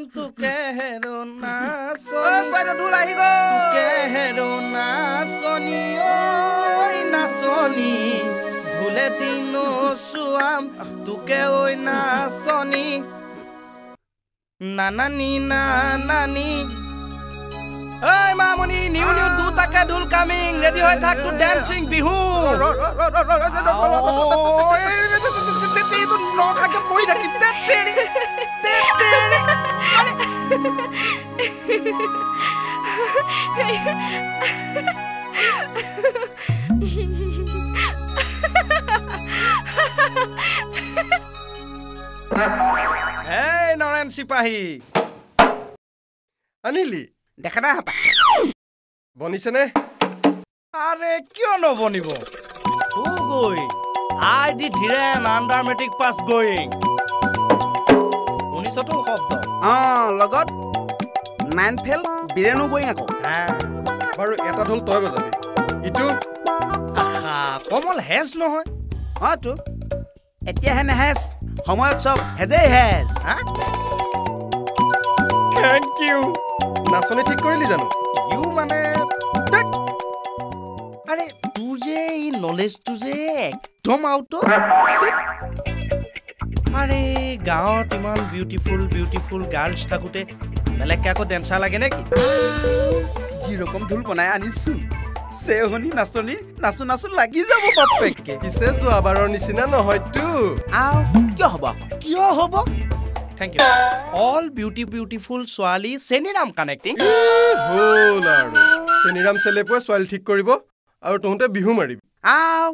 চোৱাম তোকে হেৰো ঐ নাচনি কাইদেউ ঢোল আহি গ'ল কেহেৰো নাচনি ঐ নাচনি ধুলে দিন চোৱাম তোকে ঐ নাচনি নানানি নানানি ঐ মামনি নিউ নিউ দুটাকে ঢোল কামিং ৰেডি হৈ থাক টু ডেন্সিং বিহু নখাকে পৰি থাকি তেৰি তেৰি এই নৰেন চিপাহী আনিলি দেখা নাই হাপা বনিছেনে আৰে কিয় নবনিব হু গৈ আই D Dhiren under matric pass going শুনিছতো শব্দ অঁ লগত নাইন ফেল বীৰেণু বৈং আকৌ। বাৰু এটা ঢোল তই বজাবি। ইটো। কমল হেজ নহয়। অঁ তো। এতিয়াহে নেহেজ সময়ত চব হেজেই হেজ থেংক ইউ নাচনি ঠিক কৰিলি জানো? ইউ মানে। আৰে তোৰ যে এই নলেজটো যে একদম আউট আৰে গাঁৱত ইমান বিউটিফুল বিউটিফুল গাৰ্লছ থাকোঁতে বেলেগকে আকৌ ডেন্সাৰ লাগে নেকি যি ৰকম ঢোল বনাই আনিছো। চেহনি নাচনি নাচো নাচো লাগি যাব বাপেককে। পিছে যোৱাবাৰৰ নিচিনা নহয়তো আও কিয় হ'ব কিয় হ'ব? Thank you all beauty beautiful ছোৱালী চেনিৰাম কানেক্টিং হ'ল আৰু। চেনিৰাম চেলেপুৱে ছোৱালী ঠিক কৰিব আৰু তহঁতে বিহু মাৰিবি। আও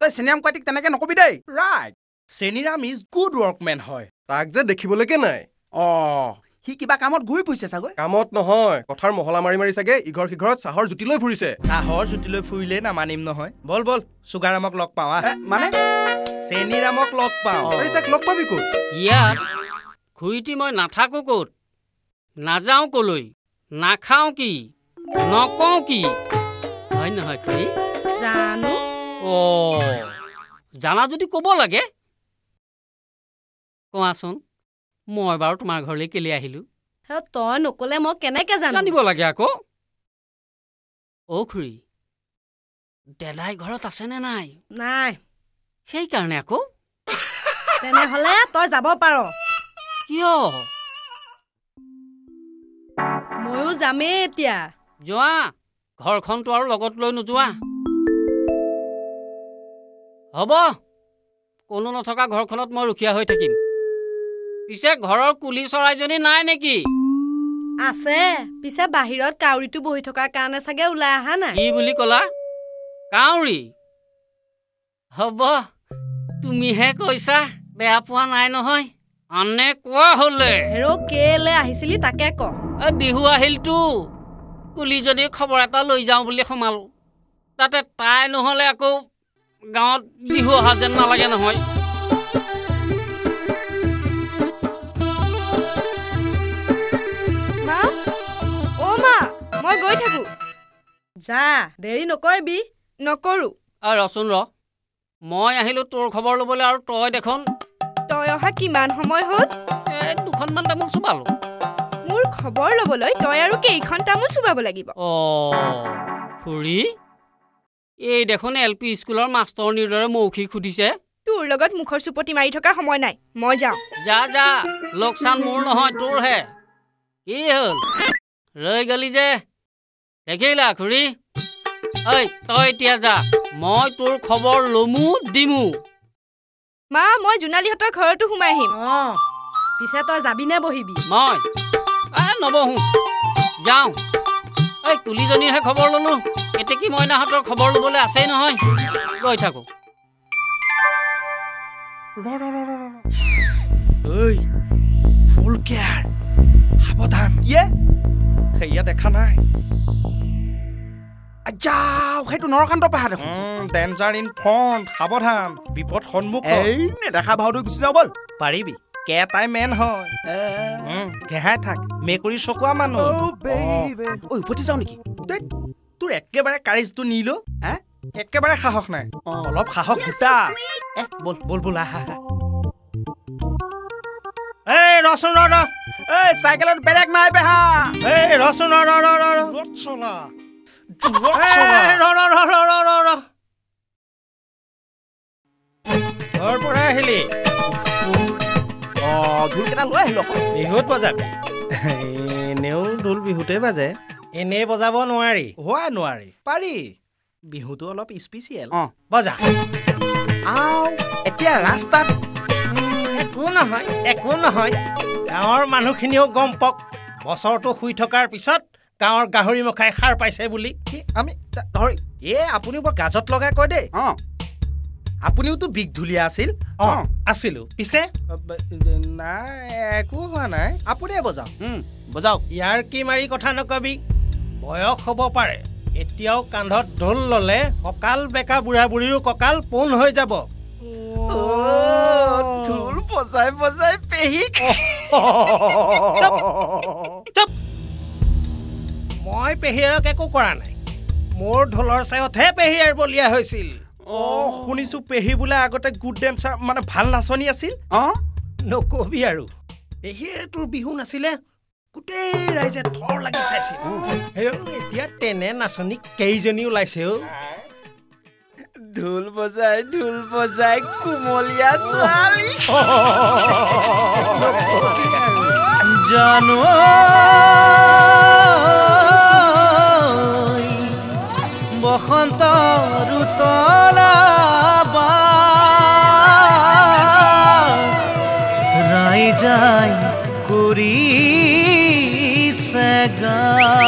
তই চেনিয়াম কোৱাটিক তেনেকে নকবি দেই। Right Seniram is good workmen হয়। তাক যে দেখিবলৈকে নাই। অঁ সি কিবা কামত ঘূৰি ফুৰিছে চাগৈ? কামত নহয় কথাৰ মহলা মাৰি মাৰি চাগে ইঘৰ সিঘৰত চাহৰ জুতি লৈ ফুৰিছে। চাহৰ জুতি লৈ ফুৰিলেই নামানিম নহয়। বল বল চুগাৰামক লগ পাওঁ আহ মানে? চেনিৰামক লগ পাওঁ। এই তাক লগ পাবি ক'ত? ইয়াত খুৰীটি মই নাথাকো ক'ত? নাযাওঁ কলৈ? নাখাওঁ কি? নকওঁ কি? হয় নহয় খুৰী? জানো। অ' জানা যদি ক'ব লাগে। কোৱাচোন মই বাৰু তোমাৰ ঘৰলৈ কেলে আহিলোঁ? তই নকলে মই কেনেকে জানো? জানিব লাগে আকৌ। অ' খুৰী দেদাই ঘৰত আছেনে নাই? নাই। সেইকাৰণে আকৌ? তেনেহলে তই যাব পাৰ। কিয়? ময়ো যামেই এতিয়া। যোৱা ঘৰখনতো আৰু লগত লৈ নোযোৱা। হ'ব কোনো নথকা ঘৰখনত মই ৰখীয়া হৈ থাকিম। পিছে ঘৰৰ কুলি চৰাইজনী নাই নেকি? আছে পিছে বাহিৰত কাউৰীটো বহি থকাৰ কাৰণে চাগে ওলাই অহা নাই? কি বুলি ক'লা? কাউৰী? হ'ব তুমিহে কৈছা বেয়া পোৱা নাই নহয়। আনে কোৱা হ'লে? হেৰ' কেলে আহিছিলি তাকে ক। বিহু আহিলতো কুলিজনীৰ খবৰ এটা লৈ যাওঁ বুলি সোমালোঁ। তাতে তাই নহ'লে আকৌ গাঁৱত বিহু অহা যেন নালাগে নহয়। মই গৈ থাকো। যা দেৰি নকৰিবি। নকৰো। আৰু ৰচোন ৰ। মই আহিলোঁ তোৰ খবৰ ল'বলৈ আৰু তই দেখোন। তই অহা কিমান সময় হ'ল? দুখনমান তামোল চুবালোঁ। মোৰ খবৰ ল'বলৈ তই আৰু কেইখন তামোল চুবাব লাগিব। অঁ খুৰী? এই দেখোন এল পি স্কুলৰ মাষ্টৰনীৰ দৰে মৌখিক সুধিছে। তোৰ লগত মুখৰ চুপতি মাৰি থকাৰ সময় নাই। মই যাওঁ। যা যা লোকচান মোৰ নহয় তোৰহে। কি হ'ল? ৰৈ গলি যে। দেখিলা খুৰী? ঐ তই এতিয়া যা মই তোৰ খবৰ লমো দিমো। মা মই জোনালীহঁতৰ ঘৰতো সোমাই আহিম। অঁ পিছে তই যাবিনে বহিবি? মই? এ নবহো। যাওঁ। এই কুলিজনীৰহে খবৰ ল'লোঁ। কেতেকী মইনাহঁতৰ খবৰ ল'বলৈ আছেই নহয়। গৈ থাকোঁ। ঐ ফুল কেয়াৰ সাৱধান। কিয়ে? সেয়া দেখা নাই। যাও সেইটো নৰকান্ত পাহাৰ দেখোন। ডেঞ্জাৰ ইন ফ্ৰণ্ট সাৱধান বিপদ সন্মুখ এই নেদেখা ভাওটো গুচি যাওঁ ব'ল। পাৰিবি কেটাই মেন হয়। ঘেহাই থাক মেকুৰী চকোৱা মানুহ। ঐ উভতি যাওঁ নেকি? তোৰ একেবাৰে কাৰেজটো নিলো হে? একেবাৰে সাহস নাই। অলপ সাহস গোটা বল বল বল আহা। এই ৰচোন ৰ এই চাইকেলত বেলেগ নাই বেহা। এই ৰচোন ৰ ৰ ৰ ৰ ৰ চলা। জোৰত চলা। এই ৰ ৰ ৰ ৰ ৰ ৰ ৰ ঘৰ পৰা আহিলি? অঁ ঢোলকেইটা লৈ আহিলোঁ আকৌ বিহুত বজাবি। এনেও ঢোল বিহুতে বাজে। এনেই বজাব নোৱাৰি। হোৱা নোৱাৰি। পাৰি। বিহুটো অলপ স্পেচিয়েল অঁ বজা। আও এতিয়া ৰাস্তাত একো নহয় একো নহয় গাঁৱৰ মানুহখিনিও গম পাওক বছৰটো শুই থকাৰ পিছত গাঁৱৰ গাহৰি মুখাই সাৰ পাইছে বুলি। আমি এ আপুনি বৰ গাজত লগাই কয় দেই। অঁ। আপুনিওতো বিগ ঢুলীয়া আছিল। অঁ। আছিলো। পিছে? নাই একো হোৱা নাই। আপুনিয়ে বজাওক। বজাওক। ইয়াৰ কি মাৰি কথা নকবি। বয়স হ'ব পাৰে। এতিয়াও কান্ধত ঢোল ল'লে কঁকাল বেকা বুঢ়া বুঢ়ীৰো কঁকাল পোন হৈ যাব। ঢোল বজাই বজাই পেহী চুপ! মই পেহীয়েৰক একো কৰা নাই মোৰ ঢোলৰ চায়তহে পেহীয়েৰ বলিয়া হৈছিল অঁ শুনিছো পেহী বোলে আগতে গুড ডেন্সাৰ মানে ভাল নাচনি আছিল? অঁ? নকবি আৰু। পেহীয়ে তোৰ বিহু নাছিলে? গোটেই ৰাইজে থৰ লাগি চাইছিল। এতিয়া তেনে নাচনি কেইজনী ওলাইছে অ' ঢোল বজাই ঢোল বজাই কুমলীয়া ছোৱালী জানো বসন্ত ৰুতলা ৰাইজাই কৰি জানো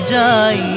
ৰাইজাই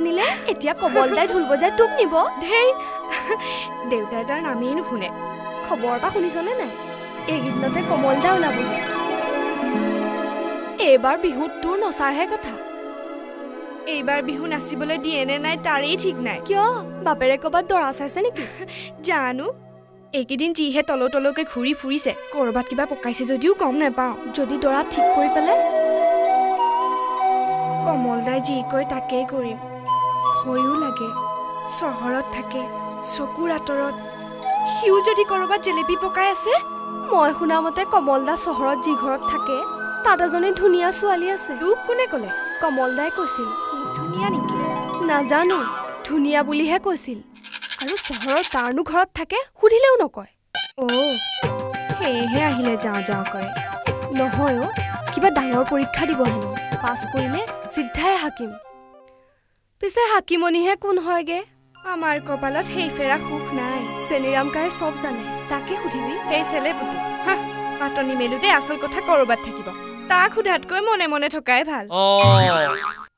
আনিলে এতিয়া কমলদাই ঢোল বজাই তোক নিব। ধেই দেউতাই তাৰ নামেই নুশুনে। খবৰ এটা শুনিছনে নাই? এইকেইদিনতে কমলদা ওলাবহি এইবাৰ বিহুত তোৰ নচাৰহে কথা। এইবাৰ বিহু নাচিবলৈ দিয়ে নে নাই তাৰেই ঠিক নাই। কিয়? বাপেৰে ক'ৰবাত দৰা চাইছে নেকি? জানো। এইকেইদিন যিহে তল তলকৈ ঘূৰি ফুৰিছে ক'ৰবাত কিবা পকাইছে যদিও গম নাপাওঁ। যদি দৰা ঠিক কৰি পেলাই কমলদাই যি কয় তাকেই কৰিম। ভয়ো লাগে। চহৰত থাকে চকুৰ আঁতৰত। সিও যদি ক'ৰবাত জেলেপি পকাই আছে? মই শুনামতে কমলদা চহৰত যি ঘৰত থাকে তাত এজনী ধুনীয়া ছোৱালী আছে। তোক কোনে ক'লে? কমলদাই কৈছিল। ধুনীয়া নেকি? নাজানো ধুনীয়া বুলিহে কৈছিল। আৰু চহৰত তাৰনো ঘৰত থাকে সুধিলেও নকয়। অ' সেয়েহে আহিলে যাওঁ যাওঁ কৰে। নহয় অ' কিবা ডাঙৰ পৰীক্ষা দিব হেনো। পাছ কৰিলে চিধাই হাকিম। পিছে হাকিমণিহে কোন হয়গে? আমাৰ কপালত সেই ফেৰা সুখ নাই। চেনিৰাম কাই চব জানে। তাকে সুধিবি? সেই চেলে পুতু। হা পাতনি মেলোতে আচল কথা ক'ৰবাত থাকিব। তাক সোধাতকৈ মনে মনে থকাই ভাল।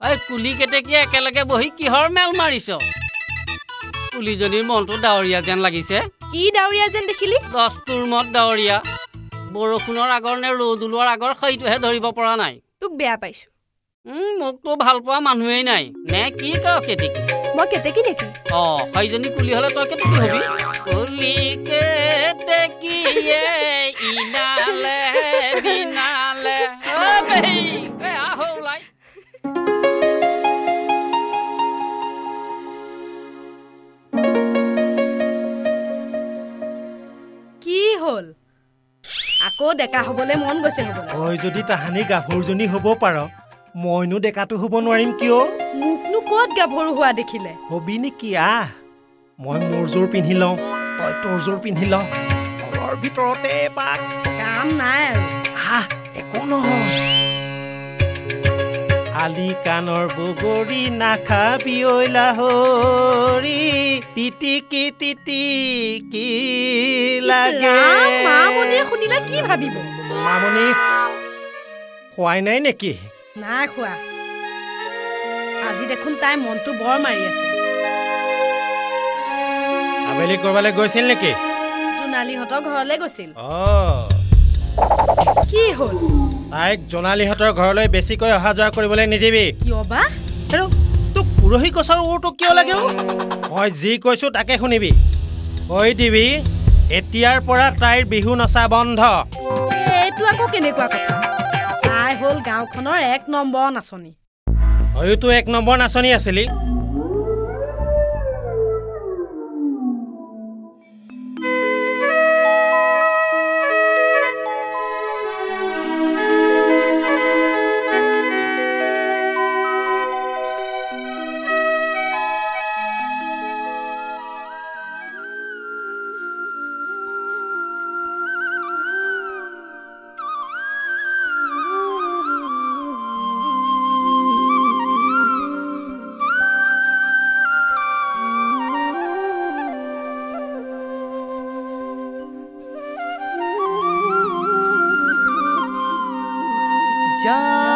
এই কুলি কেতেকী একেলগে বহি কিহৰ মেল মাৰিছ? কুলিজনীৰ মনটো ডাৱৰীয়া যেন লাগিছে। কি ডাৱৰীয়া যেন দেখিলি? দহটোৰ মত ডাৱৰীয়া। বৰষুণৰ আগৰ নে ৰ'দ ওলোৱাৰ আগৰ সেইটোহে ধৰিব পৰা নাই। তোক বেয়া পাইছো। মোকতো ভাল পোৱা মানুহেই নাই। নে কি কওঁ কেতেকী? মই কেতেকী নেকি? অ সেইজনী কুলি হলে তই কেতেকী হবি? কুলি কেতেকীয়ে ইনালে বিনালে অ বেই, এ আহ ওলাই। কি হ'ল? আকৌ ডেকা হ'বলৈ মন গৈছে হ'বলৈ। তই যদি তাহানি গাভৰুজনী হ'ব পাৰ মইনো ডেকাটো হ'ব নোৱাৰিম কিয়? মোকনো ক'ত গাভৰু হোৱা দেখিলে? হবি নেকি? আহ মই মোৰ যোৰ পিন্ধি লওঁ তই তোৰ যোৰ পিন্ধি ল। তলৰ ভিতৰতে পাক কাম নাই আৰু। আহ একো নহয়। আলি কাণৰ বগৰী নাখাবি ঐ লাহৰি তিতিকি তিতিকি লাগে। ৰাম, মামণিয়ে শুনিলে কি ভাবিব? মামনি খোৱাই নাই নেকি? নাই খোৱা। আজি দেখোন তাই মনটো বৰ মাৰি আছে। আবেলি ক'ৰবালৈ গৈছিল নেকি? জোনালীহঁতৰ ঘৰলৈ গৈছিল। কি হ'ল? তাইক জোনালীহঁতৰ ঘৰলৈ বেছিকৈ অহা যোৱা কৰিবলৈ নিদিবি। কিয় বা? তোক পুৰহি গছৰ ওৰটো কিয় লাগে মই যি কৈছো তাকে শুনিবি। কৈ দিবি এতিয়াৰ পৰা তাইৰ বিহু নচা বন্ধ। এইটো আকৌ কেনেকুৱা কথা? হ'ল গাঁওখনৰ এক নম্বৰ নাচনী। হয়তো এক নম্বৰ নাচনী আছিল। 家。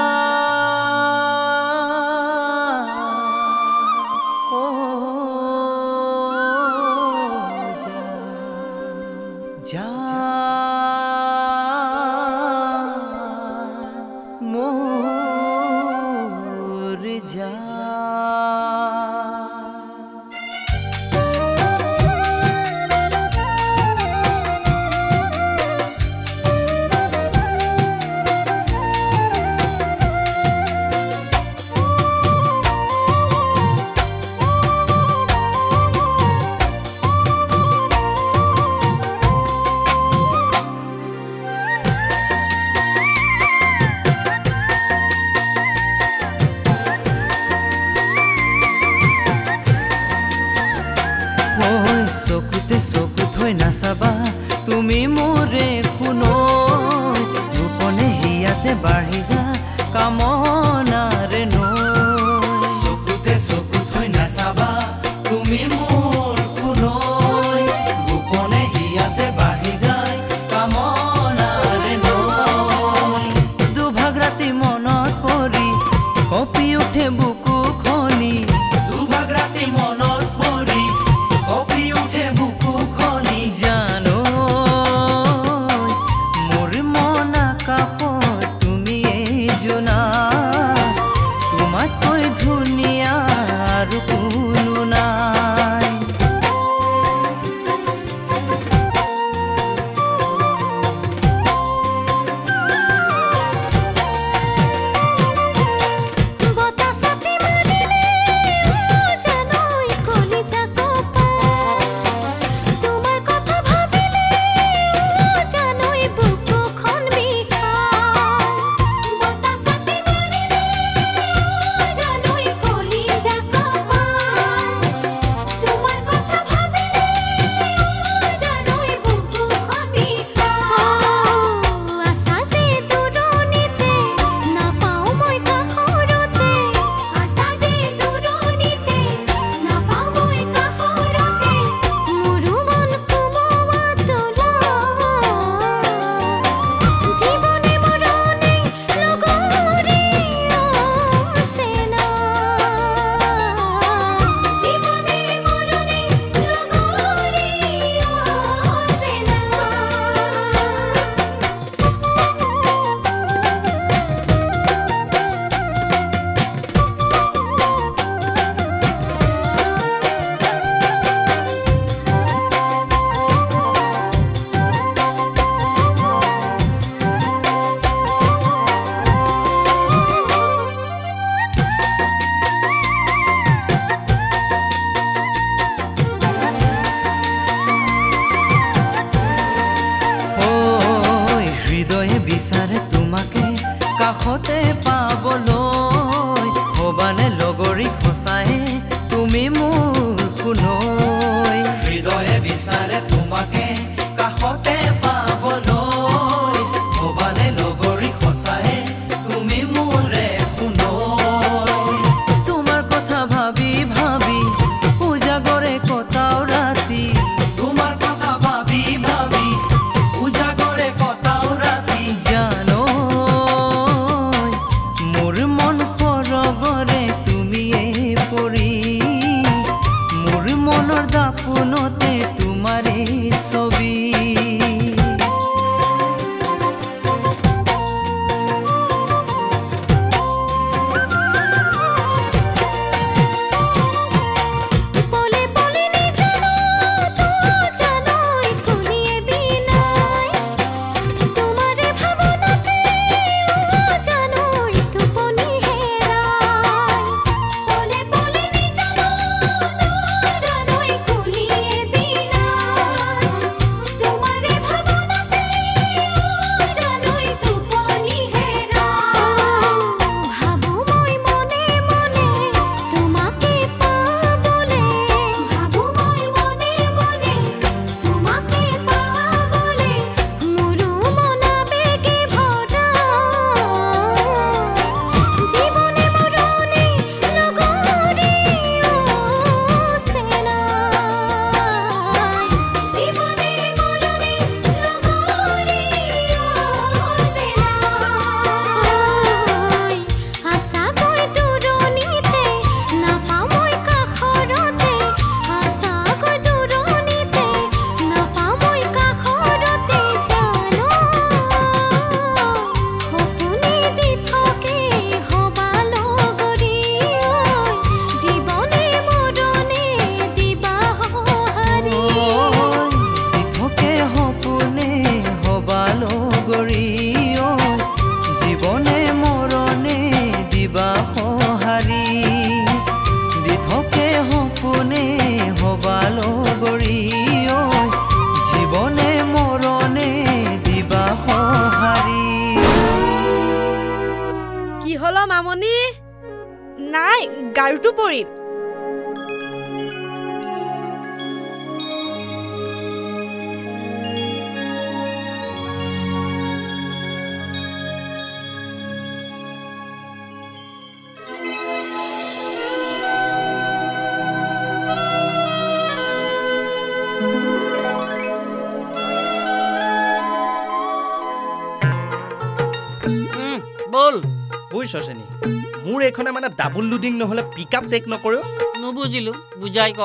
ডাবুল লোডিং নহ'লে পিক আপ টেক নকৰেও? নুবুজিলো বুজাই ক।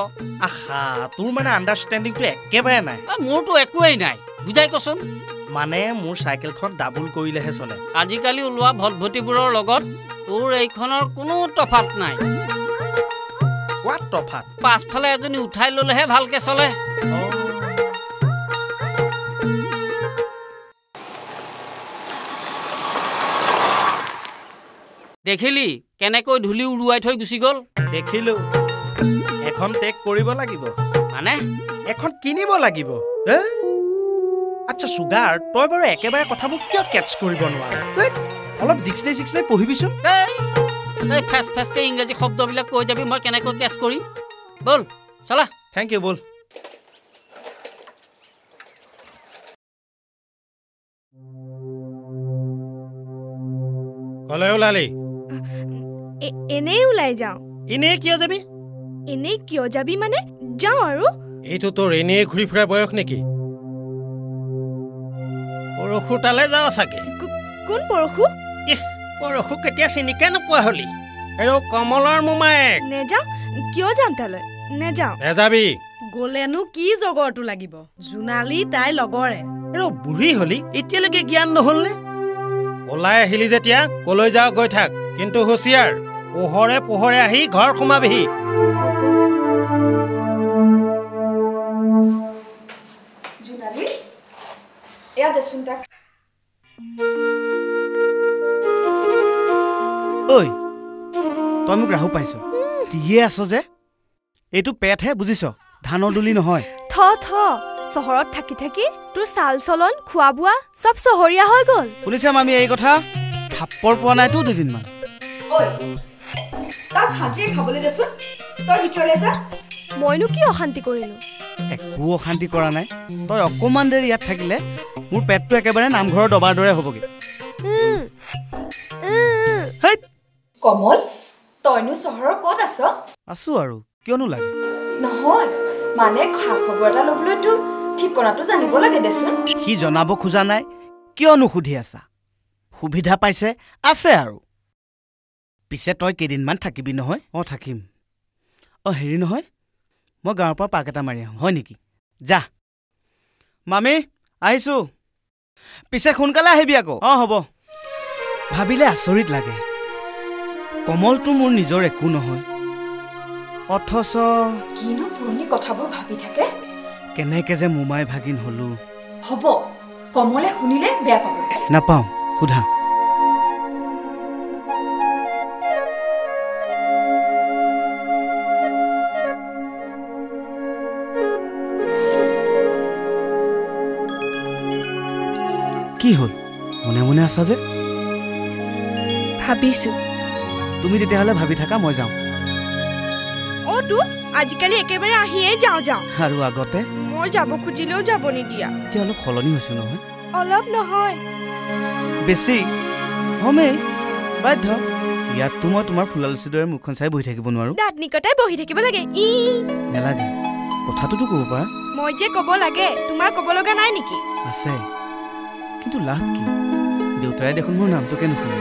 আহা তোৰ মানে আণ্ডাৰষ্টেণ্ডিংটো একেবাৰে নাই। মোৰতো একোৱেই নাই। বুজাই কচোন। মানে মোৰ চাইকেলখন ডাবুল কৰিলেহে চলে। আজিকালি ওলোৱা ভটভটিবোৰৰ লগত তোৰ এইখনৰ কোনো তফাত নাই। তফাত? পাছফালে এজনী উঠাই ল'লেহে ভালকে চলে। দেখিলি কেনেকৈ ধূলি উৰুৱাই থৈ গুচি গ'ল? দেখিলো। এখন টেক কৰিব লাগিব। মানে? এখন কিনিব লাগিব? আচ্ছা চুগাৰ তই বাৰু একেবাৰে কথাবোৰ কিয় কেটচ কৰিব নোৱাৰ? অলপ ডিক্সনাৰী চিক্সনাৰী পঢ়িবিচোন। এই ফেচ ফেচকে ইংৰাজী শব্দবিলাক কৈ যাবি মই কেনেকৈ কেচ কৰিম? ব'ল চলা। থেংক ইউ ব'ল। কলে ওলালি এনেই ওলাই যাওঁ। এনেই কিয় যাবি? এনেই কিয় যাবি মানে যাওঁ আৰু। এইটো তোৰ এনেই ঘূৰি ফুৰা বয়স নেকি? পৰশু তালে যাওঁ চাগে। কোন পৰশু? পৰশু কেতিয়া চিনিকে নোপোৱা হলি? আৰু কমলৰ মোমায়েক। নেযাওঁ কিয় যাম তালৈ? নেযাওঁ। নেযাবি। গ'লেনো কি জগৰটো লাগিব? জোনালী তাই লগৰে। আৰু বুঢ়ী হলি এতিয়ালৈকে জ্ঞান নহ'ল নে ওলাই আহিলি যেতিয়া কলৈ যাওঁ গৈ থাক। কিন্তু হুচিয়াৰ পোহৰে পোহৰে আহি ঘৰ সোমাবিহি। ঐ তই মোক ৰাহু পাইছ। দিয়ে আছ যে। এইটো পেটহে বুজিছ ধানৰ দুলি নহয়। থ থ চহৰত থাকি থাকি তোৰ চাল চলন খোৱা বোৱা চব চহৰীয়া হৈ গ'ল। শুনিছা মামী এই কথা? থাপ্পৰ পোৱা নাইতো দুদিনমান। ঐ তাক হাজিৰে খাবলৈ দেচোন। তই ভিতৰলৈ যা। মইনো কি অশান্তি কৰিলো? একো অশান্তি কৰা নাই। তই অকণমান দেৰি ইয়াত থাকিলে মোৰ পেটটো একেবাৰে নামঘৰৰ দবাৰ দৰে হ'বগৈ। কমল তইনো চহৰৰ ক'ত আছ? আছো আৰু কিয়নো লাগে? নহয় মানে খা খবৰ এটা ল'বলৈ তোৰ ঠিকনাটো জানিব লাগে দেচোন। সি জনাব খোজা নাই কিয়নো সুধি আছা? সুবিধা পাইছে আছে আৰু। পিছে তই কেইদিনমান থাকিবি নহয়? অঁ থাকিম। অঁ হেৰি নহয় মই গাঁৱৰ পৰা পাক এটা মাৰি আহোঁ হয় নেকি? যা। মামী আহিছোঁ। পিছে সোনকালে আহিবি আকৌ। অঁ হ'ব। ভাবিলে আচৰিত লাগে। কমলটো মোৰ নিজৰ একো নহয়। অথচ কিনো পুৰণি কথাবোৰ ভাবি থাকে? কেনেকে যে মোমাই ভাগিন হলোঁ। হ'ব কমলে শুনিলে বেয়া পাব নাপাওঁ সোধা। কি হ'ল? মনে মনে আছা যে? ভাবিছো। তুমি তেতিয়াহ'লে ভাবি থাকা মই যাওঁ। অ' তো আজিকালি একেবাৰে আহিয়ে যাওঁ যাওঁ। আৰু আগতে? মই যাব খুজিলেও যাব নিদিয়া। এতিয়া অলপ সলনি হৈছোঁ নহয়। অলপ নহয়। বেছি? হমেই বাধ্য। ইয়াততো মই তোমাৰ ফুলালচি দৰে মুখখন চাই বহি থাকিব নোৱাৰোঁ। দাঁত নিকটাই বহি থাকিব লাগে। ই। নেলাগে। কথাটোতো ক'ব পাৰা। মই যে ক'ব লাগে তোমাৰ ক'ব লগা নাই নেকি? আছে। কিন্তু লাভ কি? দেউতাই দেখোন মোৰ নামটোকে নুশুনে।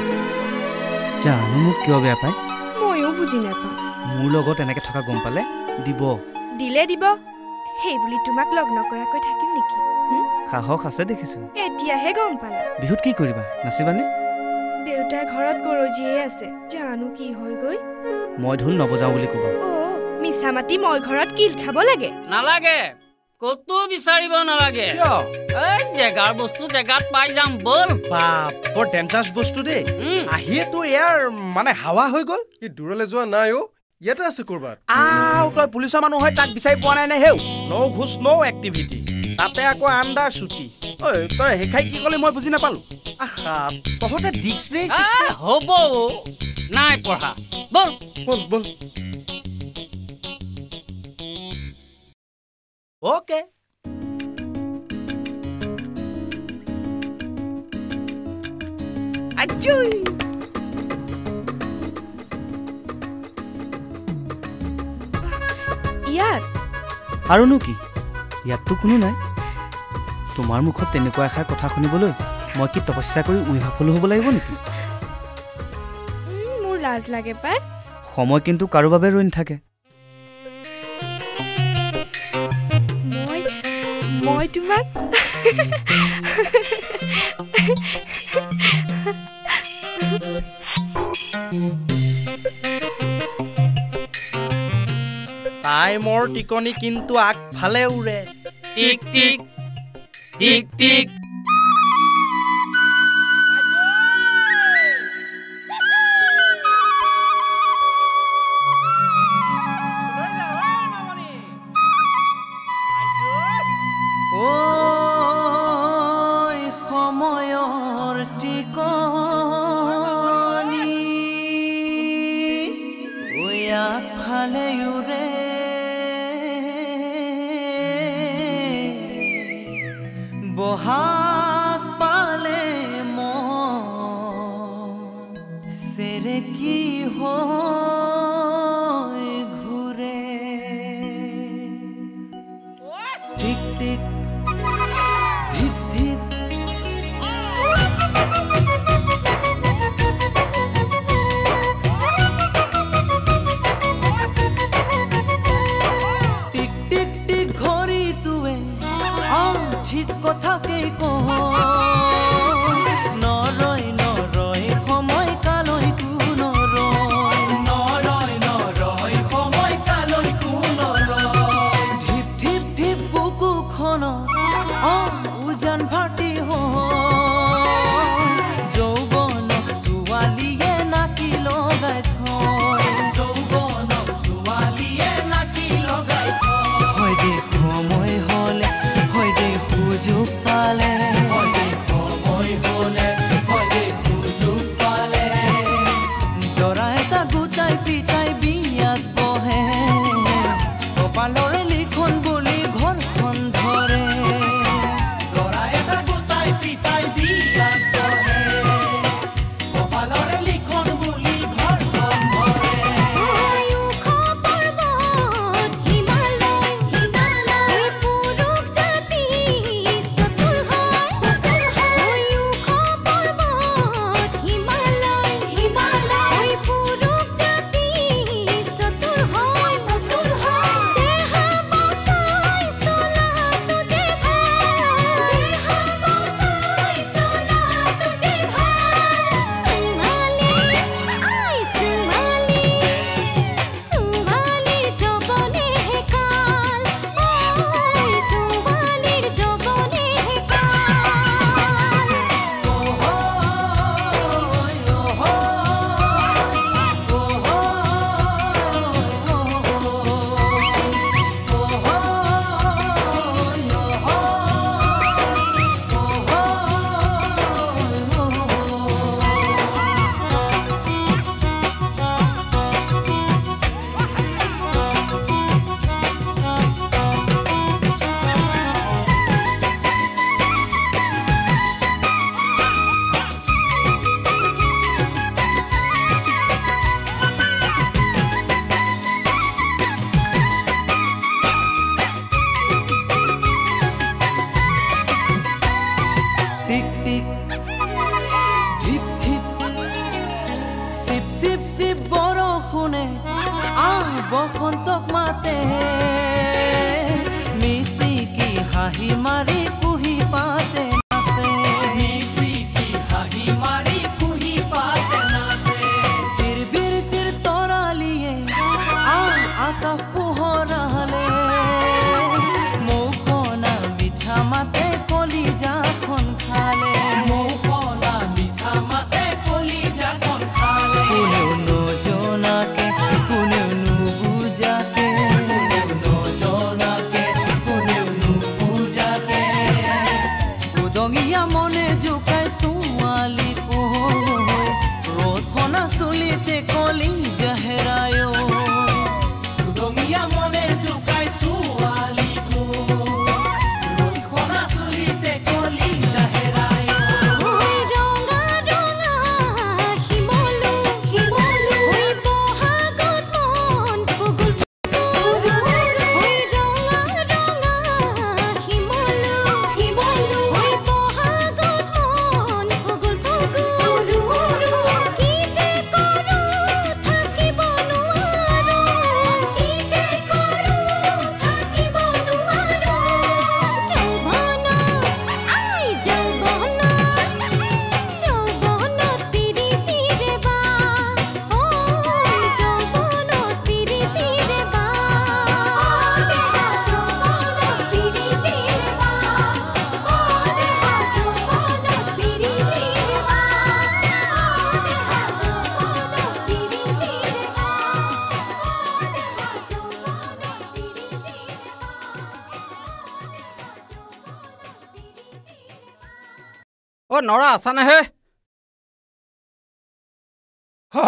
জানো মোক কিয় বেয়া পায়? ময়ো বুজি নাপাওঁ। মোৰ লগত এনেকে থকা গম পালে দিব। দিলে দিব। সেই বুলি তোমাক লগ নকৰাকৈ থাকিম নেকি? সাহস আছে দেখিছোঁ। এতিয়াহে গম পালা। বিহুত কি কৰিবা? নাচিবানে? দেউতাই ঘৰত গৰজিয়ে আছে। জানো কি হয়গৈ মই ঢোল নবজাওঁ বুলি ক'বা। অ' মিছা মাতি মই ঘৰত কিল খাব লাগে। নালাগে। ক'তো বিচাৰিব নালাগে? এই জেগাৰ বস্তু জেগাত পাই যাম বল। বাপ বৰ ডেঞ্জাৰাছ বস্তু দেই। আহিয়ে তোৰ ইয়াৰ মানে হাৱা হৈ গ'ল। ই দূৰলৈ যোৱা নাই অ' ইয়াতে আছে ক'ৰবাত। আও তই পুলিচৰ মানুহ হয় তাক বিচাৰি পোৱা নাই নে হেও? ন' ঘোচ ন' এক্টিভিটি তাতে আকৌ আণ্ডাৰ চুটি। ঐ তই সেইখাই কি ক'লি মই বুজি নাপালোঁ। আহা তহঁতে ডিক্সনেৰী হ'ব। নাই পঢ়া। বল। ব'ল ব'ল। অ'কে আজুই ইয়াত আৰুনো কি? ইয়াততো কোনো নাই। তোমাৰ মুখত তেনেকুৱা এষাৰ কথা শুনিবলৈ মই কি তপস্যা কৰি উই সফলো হ'ব লাগিব নেকি? মোৰ লাজ লাগে পাই। সময় কিন্তু কাৰো বাবে ৰৈ নাথাকে মই তোমাক টাইমৰ টিকনি কিন্তু আগফালে উৰে। টিক টিক টিক টিক। নৰা আছানে হে? হ